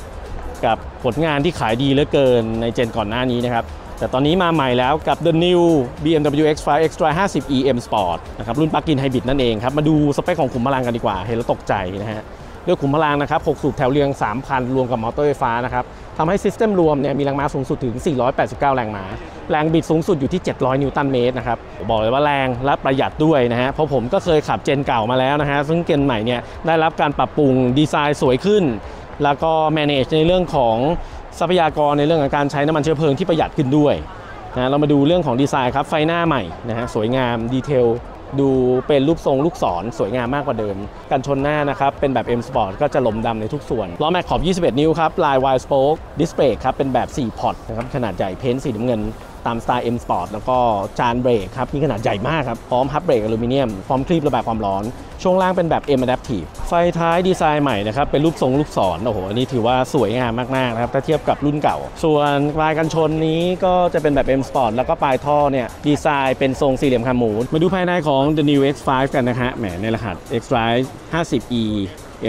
กับผลงานที่ขายดีเหลือเกินใน gen ก่อนหน้านี้นะครับแต่ตอนนี้มาใหม่แล้วกับ The New BMW X5 xDrive 50e M Sport นะครับรุ่นปลั๊กอินไฮบริดนั่นเองครับ มาดูสเปคของขุมพลังกันดีกว่า เห็นแล้วตกใจนะฮะ ด้วยขุมพลังนะครับ 6 สูบแถวเรียง 3,000 รวมกับมอเตอร์ไฟฟ้านะครับทำให้ system รวมเนี่ยมีแรงม้าสูงสุดถึง 489 แรงม้า แรงบิดสูงสุดอยู่ที่ 700 นิวตันเมตรนะครับ บอกเลยว่าแรงและประหยัดด้วยนะฮะ เพราะผมก็เคยขับ gen เก่ามาแล้วนะฮะ ซึ่ง gen ใหม่เนี่ยได้รับการปรับปรุงดีไซน์สวยขึ้น แล้วก็ manage ในเรื่องของทรัพยากรในเรื่องของการใช้น้ำมันเชื้อเพลิงที่ประหยัดขึ้นด้วยนะเรามาดูเรื่องของดีไซน์ครับ ไฟหน้าใหม่นะฮะ สวยงาม detail ดูเป็นรูปทรงลูกศรสวยงามมากกว่าเดิม กันชนหน้านะครับ เป็นแบบ M Sport ก็จะหลมดำในทุกส่วน ล้อแม็กขอบ 21 นิ้วครับ ลาย wide spoke display ครับ เป็นแบบ 4 พอร์ตนะครับ ขนาดใหญ่ เพ้นท์สีน้ำเงิน ตามสไตล์ M Sport แล้วก็จานเบรกครับ มีขนาดใหญ่มากครับ พร้อมฮับเบรกอลูมิเนียม พร้อมคลีประบายความร้อน ช่วงล่างเป็นแบบ M Adaptive ไฟท้ายดีไซน์ใหม่นะครับ เป็นรูปทรงลูกศรโอ้โหอันนี้ถือว่าสวยงามมากๆนะครับ ถ้าเทียบกับรุ่นเก่า ส่วนปลายกันชนนี้ก็จะเป็นแบบ M Sport แล้วก็ปลายท่อเนี่ยดีไซน์เป็นทรงสี่เหลี่ยมคามูดมาดูภายในของ The New X5 กันนะฮะแหมในรหัส X-Drive 50e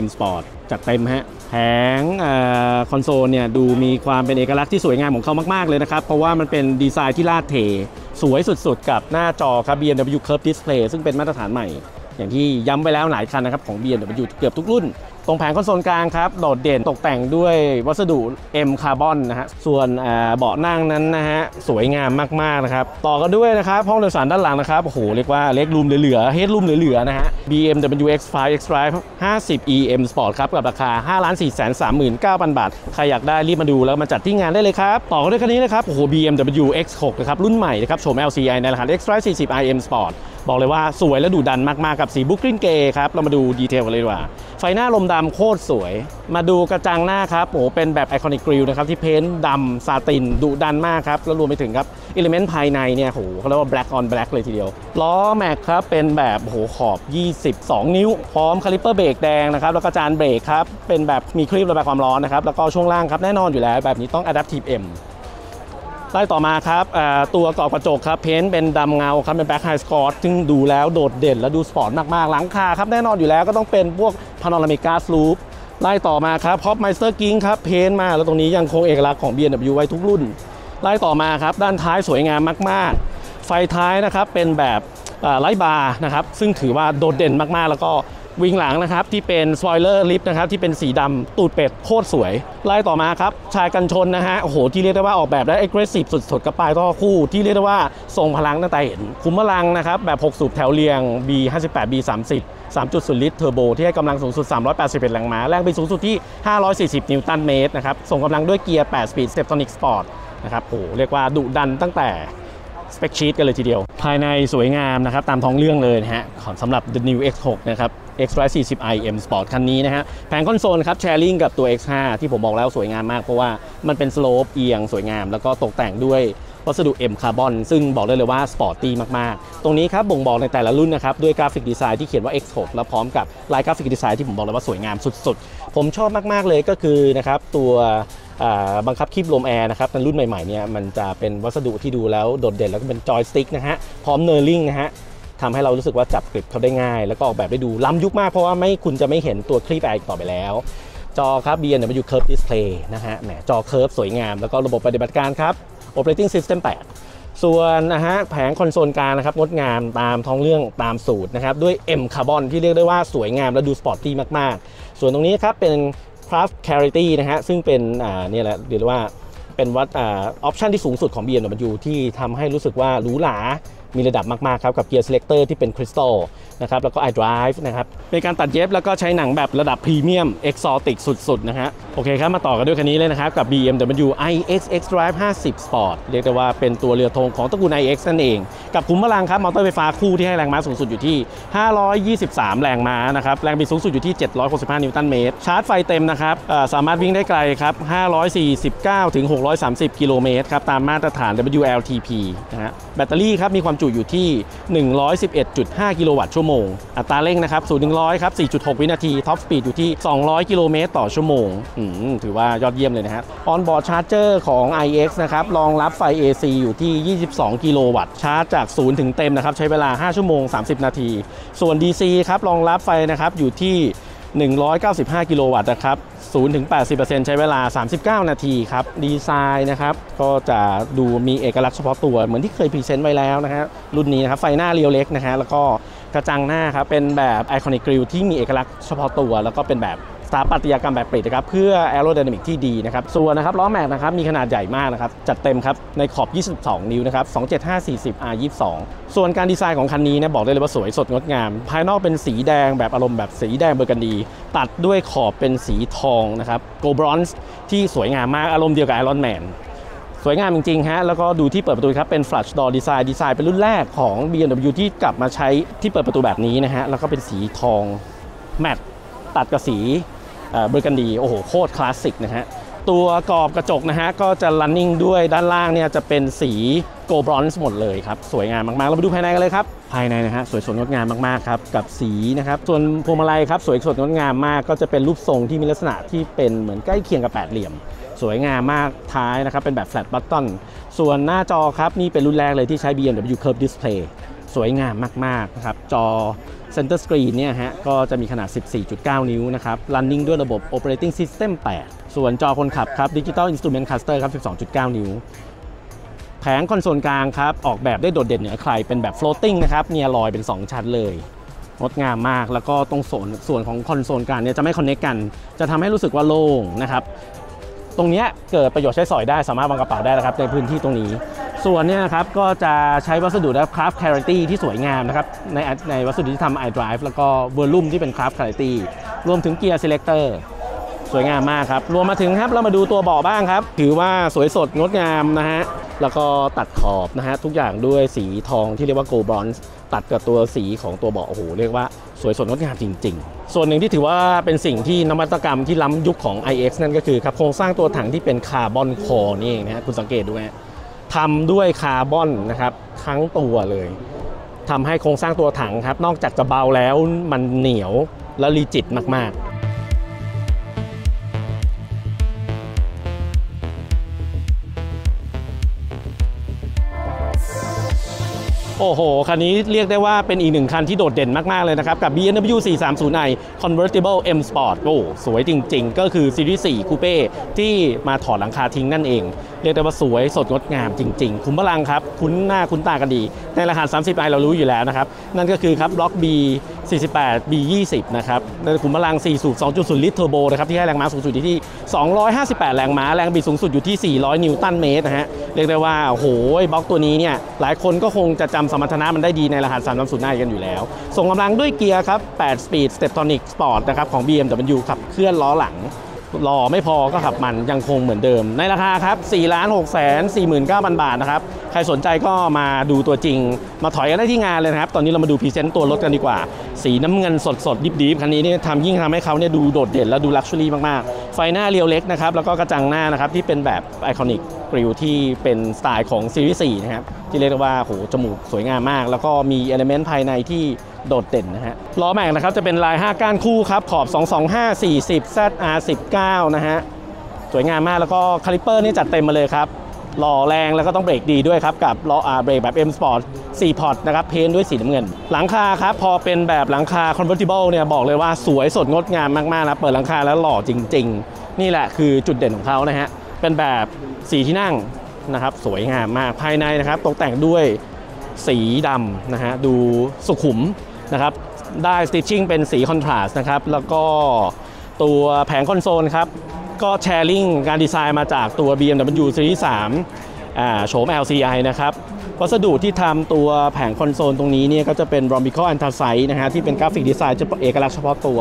M Sport จัดเต็มฮะแผงคอนโซลเนี่ยดูมีความเป็นเอกลักษณ์ที่สวยงามของเขามาก ๆ เลยนะครับ เพราะว่ามันเป็นดีไซน์ที่ลาดเท สวยสุดๆ กับหน้าจอครับ BMW Curve Display ซึ่งเป็นมาตรฐานใหม่ อย่างที่ย้ำไปแล้วหลายคันนะครับของ BMW เกือบทุกรุ่น ตรงแผงคอนโซลกลางครับ โดดเด่นตกแต่งด้วยวัสดุ M คาร์บอนนะฮะ ส่วนเบาะนั่งนั้นนะฮะ สวยงามมากๆนะครับ ต่อกันด้วยนะครับห้องโดยสารด้านหลังนะครับ โอ้โห เรียกว่าเล็กรูมเหลือๆเฮดรูมเหลือๆนะฮะ BMW X5 X-Drive 50e M Sport ครับ กับราคา 5 4 3 9 0 0 0 บาท ใครอยากได้รีบมาดูแล้วมาจัดที่งานได้เลยครับ ต่อกันด้วยคันนี้นะครับ โอ้โห BMW X6 นะครับ รุ่นใหม่นะครับโฉม LCI ในรหัส xDrive 40i M Sport บอกเลยว่าสวยและดุดันมากๆกับสี Brooklyn Grey ครับเรามาดู detail กันเลยดีกว่าไฟหน้ารมดำโคตรสวย มาดูกระจังหน้าครับโอ้โหเป็นแบบ iconic grill นะครับที่ paint ดำซาตินดุดันมากครับ แล้วรวมไปถึงครับ element ภายในเนี่ยโหเขาเรียกว่า black on black เลยทีเดียว ล้อแม็กครับ เป็นแบบโหขอบ 22 นิ้ว พร้อมคาลิปเปอร์เบรกแดงนะครับ แล้วก็จานเบรกครับ เป็นแบบมีครีบระบายความร้อนนะครับ แล้วก็ช่วงล่างครับแน่นอนอยู่แล้วแบบนี้ต้อง Adaptive M ไล่ต่อมาครับตัวกรอบกระจกครับ paint เป็นดำเงาครับเป็น black high gloss ซึ่งดูแล้วโดดเด่นและดูสปอร์ตมาก ๆ หลังคาครับ แน่นอนอยู่แล้วก็ต้องเป็นพวก panoramic glass roof ไล่ต่อมาครับ Hofmeister Kink ครับ paint มาแล้วตรงนี้ยังคงเอกลักษณ์ของ BMW ไว้ทุกรุ่น ไล่ต่อมาครับ ด้านท้ายสวยงามมาก ๆ ไฟท้ายนะครับเป็นแบบ light bar นะครับซึ่งถือว่าโดดเด่นมากๆ แล้วก็ wing หลังนะครับที่เป็นสปอยเลอร์ lip นะครับที่เป็นสีดำตูดเป็ดโคตรสวยไล่ต่อมาครับชายกันชนนะฮะโอ้โหที่เรียกได้ว่าออกแบบได้ aggressive สุดๆกับปลายท่อคู่ ที่เรียกได้ว่าทรงพลังตั้งแต่เห็นขุมพลังนะครับแบบ 6 สูบแถวเรียง B58 B30 3.0 ลิตรเทอร์โบที่ให้กำลังสูงสุด 381 แรงม้า แรงบิดสูงสุดที่ 540 นิวตันเมตรนะครับส่งกำลังด้วยเกียร์8 Speed Steptronic Sport นะครับโอ้โหเรียกว่าดุดันตั้งแต่ spec sheet กันเลยทีเดียว ภายในสวยงามนะครับ ตามท้องเรื่องเลยนะฮะขอสำหรับ The New X6 นะครับ X540i M Sport คันนี้นะฮะแผงคอนโซลครับ sharing กับตัว X5 ที่ผมบอกแล้วสวยงามมากเพราะว่ามันเป็น slope เอียงสวยงาม แล้วก็ตกแต่งด้วยวัสดุ M คาร์บอนซึ่งบอกได้เลยว่า sporty มาก ๆ ตรงนี้ครับบ่งบอกในแต่ละรุ่นนะครับ ด้วยกราฟิกดีไซน์ที่เขียนว่า X6 แล้วพร้อมกับลายกราฟิกดีไซน์ที่ผมบอกเลยว่าสวยงามสุด ๆ ผมชอบมาก ๆ เลยก็คือนะครับตัว บังคับครีบลมแอร์นะครับในรุ่นใหม่ๆเนี่ยมันจะเป็นวัสดุที่ดูแล้วโดดเด่นแล้วก็เป็นจอยสติ๊กนะฮะพร้อม knurling นะฮะทำให้เรารู้สึกว่าจับ grip เขาได้ง่าย แล้วก็ออกแบบได้ดูล้ำยุคมากเพราะว่าไม่คุณจะไม่เห็นตัวครีบแอร์ต่อไปแล้วจอครับ BMW Curved Display นะฮะแหมจอ curve สวยงาม แล้วก็ระบบปฏิบัติการครับ Operating System 8 ส่วนนะฮะแผงคอนโซลกลางนะครับงดงามตามท้องเรื่องตามสูตรนะครับ ด้วย M Carbon ที่เรียกได้ว่าสวยงามและดู sporty มาก ๆ ส่วนตรงนี้ครับเป็น Crafted Clarity นะฮะซึ่งเป็นอ่าเนี่ยแหละเรียกได้ว่าเป็นวัดออปชันที่สูงสุดของ BMW ที่ทำให้รู้สึกว่าหรูหรามีระดับมาก ๆ ครับ กับเกียร์ selector ที่เป็นคริสตัล นะครับแล้วก็ iDrive นะครับเป็นการตัดเย็บแล้วก็ใช้หนังแบบระดับพรีเมียม exotic สุด ๆ นะฮะโอเคครับ มาต่อกันด้วยคันนี้เลยนะครับ กับ BMW iX xDrive 50 Sport เรียกได้ว่าเป็นตัวเรือธงของตระกูล iX นั่นเอง กับขุมพลังครับมอเตอร์ไฟฟ้าคู่ที่ให้แรงม้าสูงสุดอยู่ที่ 523 แรงม้านะครับแรงบิดสูงสุดอยู่ที่ 765 นิวตันเมตรชาร์จไฟเต็มนะครับสามารถวิ่งได้ไกลครับ549ถึง630 กิโลเมตรครับตามมาตรฐาน WLTP นะฮะแบตเตอรี่ครับมีความจุอยู่ที่ 111.5 กิโลวัตต์ชั่วโมงโมง อัตราเร่งนะครับ0 100ครับ 4.6 วินาที top speed อยู่ที่ 200 กิโลเมตรต่อชั่วโมงถือว่ายอดเยี่ยมเลยนะฮะ onboard charger ของ iX นะครับ รองรับไฟ AC อยู่ที่ 22 กิโลวัตต์ ชาร์จจาก0ถึงเต็มนะครับ ใช้เวลา 5 ชั่วโมง 30 นาที ส่วน DC ครับ รองรับไฟนะครับอยู่ที่195 กิโลวัตต์นะครับ0ถึง80%ใช้เวลา 39 นาทีครับ ดีไซน์นะครับ ก็จะดูมีเอกลักษณ์เฉพาะตัว เหมือนที่เคย present ไว้แล้วนะฮะ รุ่นนี้นะครับ ไฟหน้าเรียวเล็กนะฮะ แล้วก็ กระจังหน้าครับเป็นแบบ iconic grille ที่มีเอกลักษณ์เฉพาะตัว แล้วก็เป็นแบบสถาปัตยกรรมแบบปิดนะครับเพื่อแอโร d y นามิกที่ดีนะครับส่วนนะครับล้อแม็กนะครับมีขนาดใหญ่มากนะครับจัดเต็มครับในขอบ 22 นิ้วนะครับ 275 40 R 22 ส่วนการดีไซน์ของคันนี้นะบอกได้เลยว่าสวยสดงดงาม ภายนอกเป็นสีแดงแบบอารมณ์แบบสีแดงเบอร์กันดี ตัดด้วยขอบเป็นสีทองนะครับ gold bronze ที่สวยงามมากอารมณ์เดียวกับ Iron Man สวยงามจริงๆฮะแล้วก็ดูที่เปิดประตูครับเป็น flush door design ดีไซน์เป็นรุ่นแรกของ BMW ที่กลับมาใช้ที่เปิดประตูแบบนี้นะฮะแล้วก็เป็นสีทอง matte ตัดกับสีเบอร์กันดีโอ้โหโคตรคลาสสิกนะฮะตัวกรอบกระจกนะฮะก็จะ running ด้วยด้านล่างเนี่ยจะเป็นสีโกลบรอนซ์หมดเลยครับ สวยงามมากๆ เรามาดูภายในกันเลยครับ ภายในนะฮะสวยสดงดงามมากๆครับกับสีนะครับ ส่วนพวงมาลัยครับสวยสดงดงามมากก็จะเป็นรูปทรงที่มีลักษณะที่เป็นเหมือนใกล้เคียงกับแปดเหลี่ยม สวยงามมากท้ายนะครับ เป็นแบบ flat button ส่วนหน้าจอครับ นี่เป็นรุ่นแรกเลยที่ใช้ BMW Curve Display สวยงามมากๆนะครับ จอ Center Screen เนี่ยฮะ ก็จะมีขนาด 14.9 นิ้วนะครับ running ด้วยระบบ Operating System 8 ส่วนจอคนขับครับ Digital Instrument Cluster ครับ 12.9 นิ้ว แผงคอนโซลกลางครับ ออกแบบได้โดดเด่นเหนือใคร เป็นแบบ floating นะครับเนี่ยลอยเป็น 2 ชั้นเลยงดงามมากแล้วก็ตรงส่วนส่วนของคอนโซลกลางเนี่ยจะไม่คอนเน c กัน จะทำให้รู้สึกว่าโล่งนะครับ ตรงนี้เกิดประโยชน์ใช้สอยได้สามารถวางกระเป๋าได้นะครับในพื้นที่ตรงนี้ ส่วนเนี่ยครับก็จะใช้วัสดุนะคราฟ clarity ที่สวยงามนะครับในในวัสดุที่ทำ iDrive แล้วก็ volume ที่เป็นคราฟ clarity รวมถึงเกียร์ selector สวยงามมากครับ รวมมาถึงครับเรามาดูตัวเบาะบ้างครับ ถือว่าสวยสดงดงามนะฮะ แล้วก็ตัดขอบนะฮะ ทุกอย่างด้วยสีทองที่เรียกว่า gold bronze ตัดกับตัวสีของตัวเบาะโอ้โหเรียกว่าสวยสดงดงามจริง ๆ ส่วนหนึ่งที่ถือว่าเป็นสิ่งที่นวัตกรรมที่ล้ำยุคของ iX นั่นก็คือครับโครงสร้างตัวถังที่เป็น carbon core นี่เองนะฮะคุณสังเกตดูฮะทำด้วยคาร์บอนนะครับทั้งตัวเลยทำให้โครงสร้างตัวถังครับ นอกจากจะเบาแล้วมันเหนียวและรีจิตมากๆ โอ้โห คันนี้เรียกได้ว่าเป็นอีกหนึ่งคันที่โดดเด่นมาก ๆ เลยนะครับ กับ BMW 430i Convertible M Sport โอ้สวยจริง ๆ ก็คือซีรีส์ 4 คูเป้ที่มาถอดหลังคาทิ้งนั่นเอง เรียกได้ว่าสวยสดงดงามจริง ๆ คุ้มพลังครับ คุ้นหน้าคุ้นตากันดี ในราคา 30i เรารู้อยู่แล้วนะครับ นั่นก็คือครับบล็อก B 48 B 20 นะครับในขุมพลัง 4 สูบ 2.0 ลิตรเทอร์โบนะครับที่ให้แรงม้าสูงสุดอยู่ที่ 258 แรงม้า แรงบิดสูงสุดอยู่ที่ 400 นิวตันเมตรนะฮะ เรียกได้ว่า โอ้โหบล็อกตัวนี้เนี่ย หลายคนก็คงจะจำสมรรถนะมันได้ดีในรหัส330หน้ากันอยู่แล้ว ส่งกำลังด้วยเกียร์ครับ8 Speed Steptonic Sport นะครับของ BMW ขับเคลื่อนล้อหลัง หล่อไม่พอก็ขับมันยังคงเหมือนเดิม ในราคาครับ4 6 4 9 0 0 0 บาทนะครับ ใครสนใจก็มาดูตัวจริง มาถอยกันได้ที่งานเลยนะครับ ตอนนี้เรามาดู present ตัวรถกันดีกว่า สีน้ำเงินสดสดดิบดิบๆคันนี้เนี่ยทำยิ่งทำให้เขาเนี่ยดูโดดเด่นและดู luxury มาก ๆ ไฟหน้าเรียวเล็กนะครับ แล้วก็กระจังหน้านะครับ ที่เป็นแบบ iconic grille ที่เป็นสไตล์ของซีรีส์4นะครับที่เรียกว่าโหจมูกสวยงามมาก แล้วก็มี element ภายในที่ โดดเด่นนะฮะล้อแม็กนะครับจะเป็นลาย 5 ก้านคู่ครับ ขอบ 225 40 ZR 19 นะฮะสวยงามมากแล้วก็คาลิปเปอร์นี่จัดเต็มมาเลยครับหล่อแรงแล้วก็ต้องเบรกดีด้วยครับ กับล้ออาเบรกแบบ M Sport 4 pot นะครับ paint ด้วยสีน้ำเงิน หลังคาครับ พอเป็นแบบหลังคา Convertible เนี่ย บอกเลยว่าสวยสดงดงามมาก ๆ นะ เปิดหลังคาแล้วหล่อจริง ๆ นี่แหละคือจุดเด่นของเขานะฮะ เป็นแบบสีที่นั่งนะครับ สวยงามมากภายในนะครับ ตกแต่งด้วยสีดำนะฮะ ดูสุขุม นะครับ ด้าย stitching เป็นสี contrast นะครับ แล้วก็ตัวแผงคอนโซลครับ ก็ sharing การดีไซน์มาจากตัว BMW Series 3โฉม LCI นะครับ วัสดุที่ทำตัวแผงคอนโซลตรงนี้เนี่ยก็จะเป็น Rhombicle Anthracite นะฮะที่เป็นกราฟิกดีไซน์เอกลักษณ์เฉพาะตัว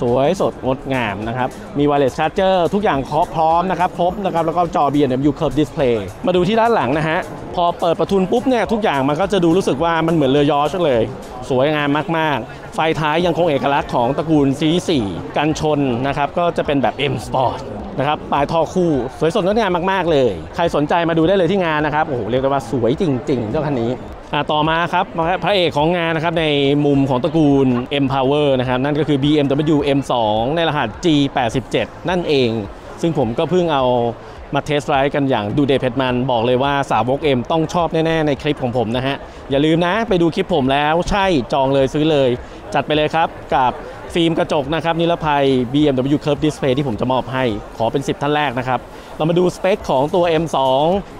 สวยสดงดงามนะครับ มี wireless charger ทุกอย่างครบพร้อมนะครับ ครบนะครับ แล้วก็จอ BMW Curved Display มาดูที่ด้านหลังนะฮะ อเปิดประทุนปุ๊บเนี่ยทุกอย่างมันก็จะดูรู้สึกว่ามันเหมือนเรือยอชเลย สวยงามมาก ๆ ไฟท้ายยังคงเอกลักษณ์ของตระกูล C4 กันชนนะครับก็จะเป็นแบบ M Sport นะครับปลายท่อคู่ สวยสดงดงามมาก ๆ เลย ใครสนใจมาดูได้เลยที่งานนะครับโอ้โหเรียกได้ว่าสวยจริง ๆ เจ้าคันนี้ต่อมาครับพระเอกของงานนะครับในมุมของตระกูล M Power นะครับนั่นก็คือ BMW M2 ในรหัส G87 นั่นเอง ซึ่งผมก็เพิ่งเอา มาเทสไรด์กันอย่างดูเดเพชมันบอกเลยว่าสาวก M ต้องชอบแน่ ๆ ในคลิปของผมนะฮะ อย่าลืมนะไปดูคลิปผมแล้วใช่จองเลยซื้อเลย จัดไปเลยครับกับฟิล์มกระจกนะครับนิรภัย BMW Curve Display ที่ผมจะมอบให้ขอเป็น 10 ท่านแรกนะครับ เรามาดูสเปคของตัว M2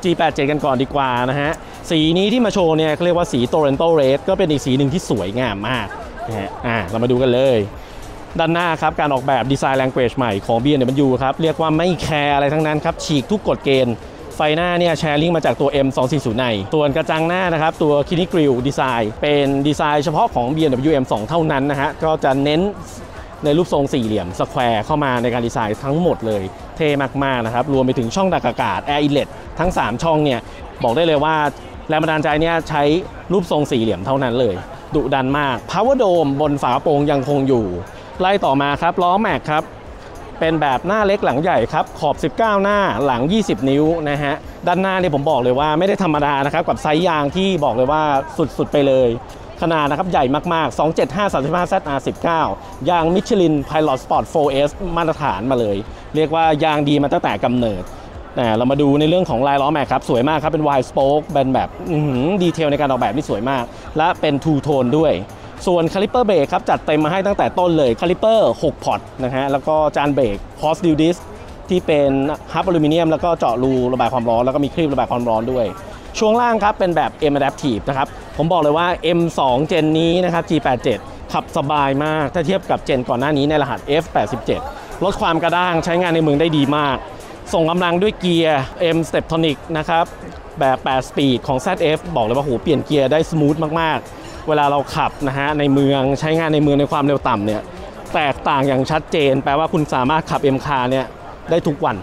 G87 กันก่อนดีกว่านะฮะ สีนี้ที่มาโชว์เนี่ยเขาเรียกว่าสี Torrento Red ก็เป็นอีกสีหนึ่งที่สวยงามมากนะฮะอ่าเรามาดูกันเลย ด้านหน้าครับการออกแบบดีไซน์ language ใหม่ของ BMW ครับ เรียกว่าไม่แคร์อะไรทั้งนั้นครับ ฉีกทุกกฎเกณฑ์ ไฟหน้าเนี่ย sharing มาจากตัว M240 ในส่วนกระจังหน้านะครับ ตัว k i n i Grill ดีไซน์เป็นดีไซน์เฉพาะของ BMW M2 เท่านั้นนะฮะ ก็จะเน้นในรูปทรงสี่เหลี่ยม square เข้ามาในการดีไซน์ทั้งหมดเลย เท่มาก ๆ นะครับ รวมไปถึงช่องดักอากาศ Air Inlet ทั้ง 3 ช่องเนี่ย บอกได้เลยว่าแรงบันดาลใจเนี่ยใช้รูปทรงสี่เหลี่ยมเท่านั้นเลย ดุดันมาก Power Dome บนฝาโปรงยังคงอยู่ ไล่ต่อมาครับล้อแม็กครับเป็นแบบหน้าเล็กหลังใหญ่ครับขอบ 19 หน้าหลัง 20 นิ้วนะฮะด้านหน้าเนี่ยผมบอกเลยว่าไม่ได้ธรรมดานะครับกับไซส์ยางที่บอกเลยว่าสุดๆไปเลยขนาดนะครับใหญ่มาก ๆ 275 35 ZR19 ยางมิชลิน Pilot Sport 4S มาตรฐานมาเลย เรียกว่ายางดีมาตั้งแต่กำเนิดแต่เรามาดูในเรื่องของลายล้อแม็กครับ สวยมากครับ เป็น wide spoke เป็นแบบ detail ในการออกแบบนี่สวยมาก และเป็น two tone ด้วย ส่วนคาลิเปอร์เบรกครับจัดเต็มมาให้ตั้งแต่ต้นเลยคาลิเปอร์6 pot นะฮะแล้วก็จานเบรก cross drilled disc ที่เป็น hub อลูมิเนียมแล้วก็เจาะรูระบายความร้อน แล้วก็มีครีบระบายความร้อนด้วย ช่วงล่างครับเป็นแบบ M Adaptive นะครับ ผมบอกเลยว่า M2 gen นี้นะครับ G87 ขับสบายมาก ถ้าเทียบกับ gen ก่อนหน้านี้ในรหัส F87 ลดความกระด้างใช้งานในเมืองได้ดีมาก ส่งกำลังด้วยเกียร์ M Steptronic นะครับ แบบ 8 speed ของ ZF บอกเลยว่าโหเปลี่ยนเกียร์ได้ smooth มากๆ เวลาเราขับนะฮะในเมืองใช้งานในเมืองในความเร็วต่ำเนี่ยแตกต่างอย่างชัดเจน แปลว่าคุณสามารถขับ M car เนี่ยได้ทุกวัน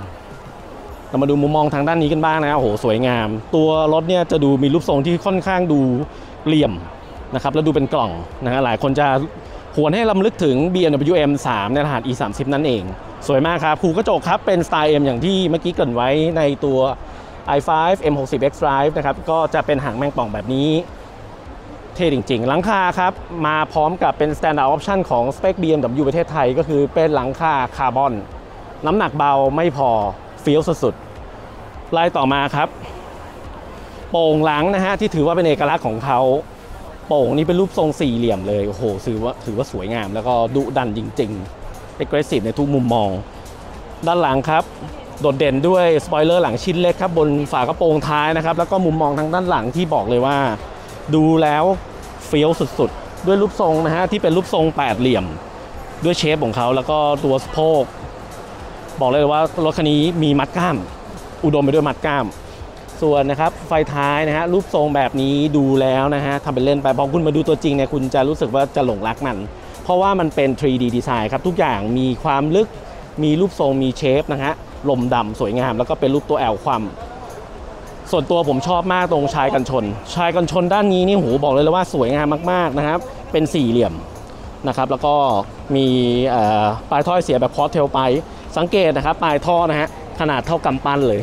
เรามาดูมุมมองทางด้านนี้กันบ้างนะโอ้โหสวยงาม ตัวรถเนี่ยจะดูมีรูปทรงที่ค่อนข้างดูเหลี่ยมนะครับแล้วดูเป็นกล่องนะฮะหลายคนจะหวนให้ลำลึกถึง BMW M3 ในรหัส E30 นั่นเอง สวยมากครับหูกระจกครับเป็นสไตล์ M อย่างที่เมื่อกี้เกรินไว้ในตัว i5 M60 X Drive นะครับก็จะเป็นหางแมงป่องแบบนี้ เท่จริงๆ หลังคาครับ มาพร้อมกับเป็น standard option ของสเปค BMW ประเทศไทยก็คือเป็นหลังคาคาร์บอน น้ำหนักเบาไม่พอเฟี้ยวสุดๆไล่ต่อมาครับ โป่งหลังนะฮะที่ถือว่าเป็นเอกลักษณ์ของเขาโป่งนี้เป็นรูปทรงสี่เหลี่ยมเลยโอ้โหถือว่าถือว่าสวยงาม แล้วก็ดุดันจริงๆ aggressive ในทุกมุมมอง ด้านหลังครับโดดเด่นด้วยสปอยเลอร์หลังชิ้นเล็กครับบนฝากระโปรงท้ายนะครับ แล้วก็มุมมองทางด้านหลังที่บอกเลยว่า ดูแล้ว เฟี้ยวสุดๆ ด้วยรูปทรงนะฮะที่เป็นรูปทรงแปดเหลี่ยม ด้วยเชฟของเขาแล้วก็ตัวสะโพกบอกเลยว่ารถคันนี้มีมัดกล้าม อุดมไปด้วยมัดกล้าม ส่วนนะครับไฟท้ายนะฮะรูปทรงแบบนี้ดูแล้วนะฮะทำเป็นเล่นไปพอคุณมาดูตัวจริงเนี่ยคุณจะรู้สึกว่าจะหลงรักมัน เพราะว่ามันเป็น 3D ดีไซน์ครับทุกอย่างมีความลึกมีรูปทรงมีเชฟนะฮะลมดำสวยงาม แล้วก็เป็นรูปตัวแอลความ ส่วนตัวผมชอบมากตรงชายกันชน ชายกันชนด้านนี้นี่โหบอกเลยเลยว่าสวยงามมากๆนะครับ เป็นสี่เหลี่ยมนะครับแล้วก็มีปลายท่อเสียแบบคอสเทลไป สังเกตนะครับปลายท่อนะฮะขนาดเท่ากำปั้นเลย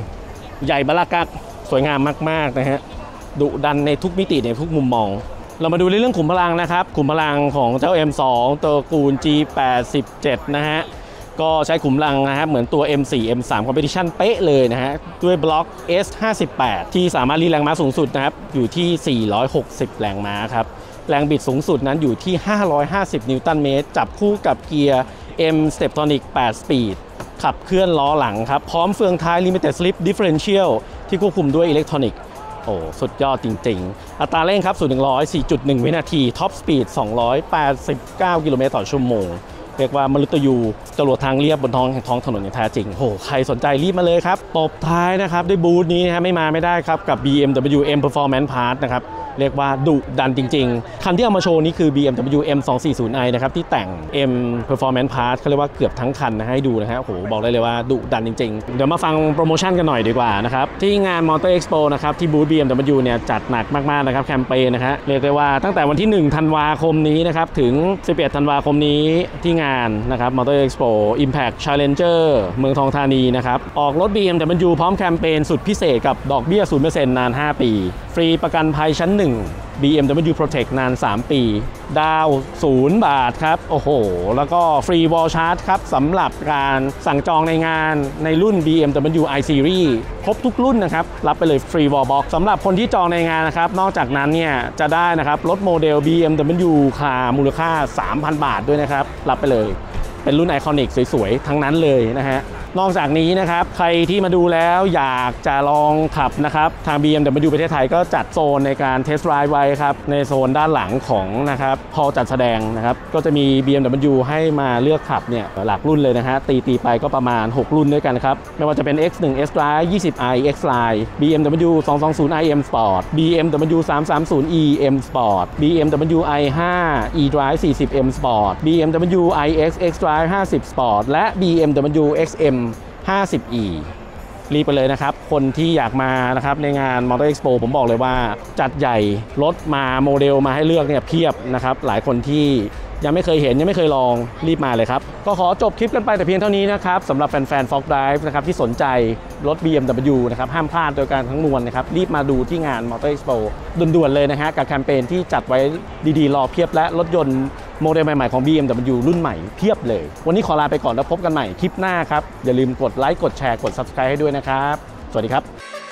ใหญ่บลากักสวยงามมากๆนะฮะดุดันในทุกมิติในทุกมุมมอง เรามาดูในเรื่องขุมพลังนะครับขุมพลังของเจ้า M2 ตัวกูล G87 นะฮะ ก็ใช้ขุมพลังนะครับเหมือนตัว M4 M3 Competition เป๊ะเลยนะฮะ ด้วยบล็อก S58 ที่สามารถรีแรงม้าสูงสุดนะครับ อยู่ที่ 460 แรงม้าครับ แรงบิดสูงสุดนั้นอยู่ที่ 550 นิวตันเมตร จับคู่กับเกียร์ M Steptronic 8 Speed ขับเคลื่อนล้อหลังครับ พร้อมเฟืองท้าย Limited Slip Differential ที่ควบคุมด้วยอิเล็กทรอนิกส์โอ้สุดยอดจริง ๆ อัตราเร่งครับ0 100 4.1 วินาที top speed 289 กิโลเมตรต่อชั่วโมง เรียกว่ามฤตยูจรวดทางเรียบบนท้องท้องถนนอย่างแท้จริงโหใครสนใจรีบมาเลยครับ ตบท้ายนะครับด้วยบูธนี้นะฮะไม่มาไม่ได้ครับกับ BMW M Performance Part นะครับเรียกว่าดุดันจริง ๆ คันที่เอามาโชว์นี่คือ BMW M240i นะครับที่แต่ง M Performance Part เขาเรียกว่าเกือบทั้งคันนะให้ดูนะฮะโอ้โหบอกได้เลยว่าดุดันจริง ๆ เดี๋ยวมาฟังโปรโมชั่นกันหน่อยดีกว่านะครับที่งาน Motor Expo นะครับที่บูธ BMW เนี่ยจัดหนักมากๆนะครับแคมเปญนะฮะเรียกได้ว่าตั้งแต่วันที่ 1 ธันวาคมนี้นะครับถึง 11 ธันวาคมนี้ที่งานนะครับ Motor Expo Impact Challenger เมืองทองธานีนะครับออกรถ BMW พร้อมแคมเปญสุดพิเศษกับดอกเบี้ย0%นาน 5 ปี ฟรีประกันภัยชั้น1 BMW Protect นาน 3 ปี ดาวน์0บาทครับ โอ้โห แล้วก็ฟรี wall charge ครับสำหรับการสั่งจองในงานในรุ่น BMW i Series ครบทุกรุ่นนะครับ รับไปเลยฟรี wallbox สำหรับคนที่จองในงานนะครับ นอกจากนั้นเนี่ยจะได้นะครับรถโมเดล BMW คามูลค่า 3,000 บาทด้วยนะครับ รับไปเลย เป็นรุ่น iconic สวยๆ ทั้งนั้นเลยนะฮะ นอกจากนี้นะครับใครที่มาดูแล้วอยากจะลองขับนะครับทาง BMW ประเทศไทยก็จัดโซนในการเทสต์ไ i ์ไว้ครับในโซนด้านหลังของนะครับพอจัดแสดงนะครับก็จะมี BMW ให้มาเลือกขับเนี่ยหลักรุ่นเลยนะฮะตีตีไปก็ประมาณ 6 รุ่นด้วยกันครับไม่ว่าจะเป็น X1 S Drive 20i X Line BMW 220 iM Sport BMW 330 e M Sport BMW i5 e Drive 40 M Sport BMW iX X Drive 50 Sport และ BMW XM 50e รีบไปเลยนะครับ คนที่อยากมานะครับในงาน Motor Expo ผมบอกเลยว่าจัดใหญ่ รถมาโมเดลมาให้เลือกเนี่ยเพียบนะครับ หลายคนที่ ยังไม่เคยเห็นยังไม่เคยลองรีบมาเลยครับ ก็ขอจบคลิปกันไปแต่เพียงเท่านี้นะครับสำหรับแฟนๆ Fog Drive นะครับที่สนใจรถ BMW นะครับห้ามพลาดโดยการทั้งมวลนะครับรีบมาดูที่งาน Motor Expo ด่วนๆเลยนะฮะกับแคมเปญที่จัดไว้ดีๆ รอเพียบและรถยนต์โมเดลใหม่ๆของ BMW รุ่นใหม่เพียบเลย วันนี้ขอลาไปก่อนแล้วพบกันใหม่คลิปหน้าครับอย่าลืมกดไลค์กดแชร์กด Subscribe ให้ด้วยนะครับ สวัสดีครับ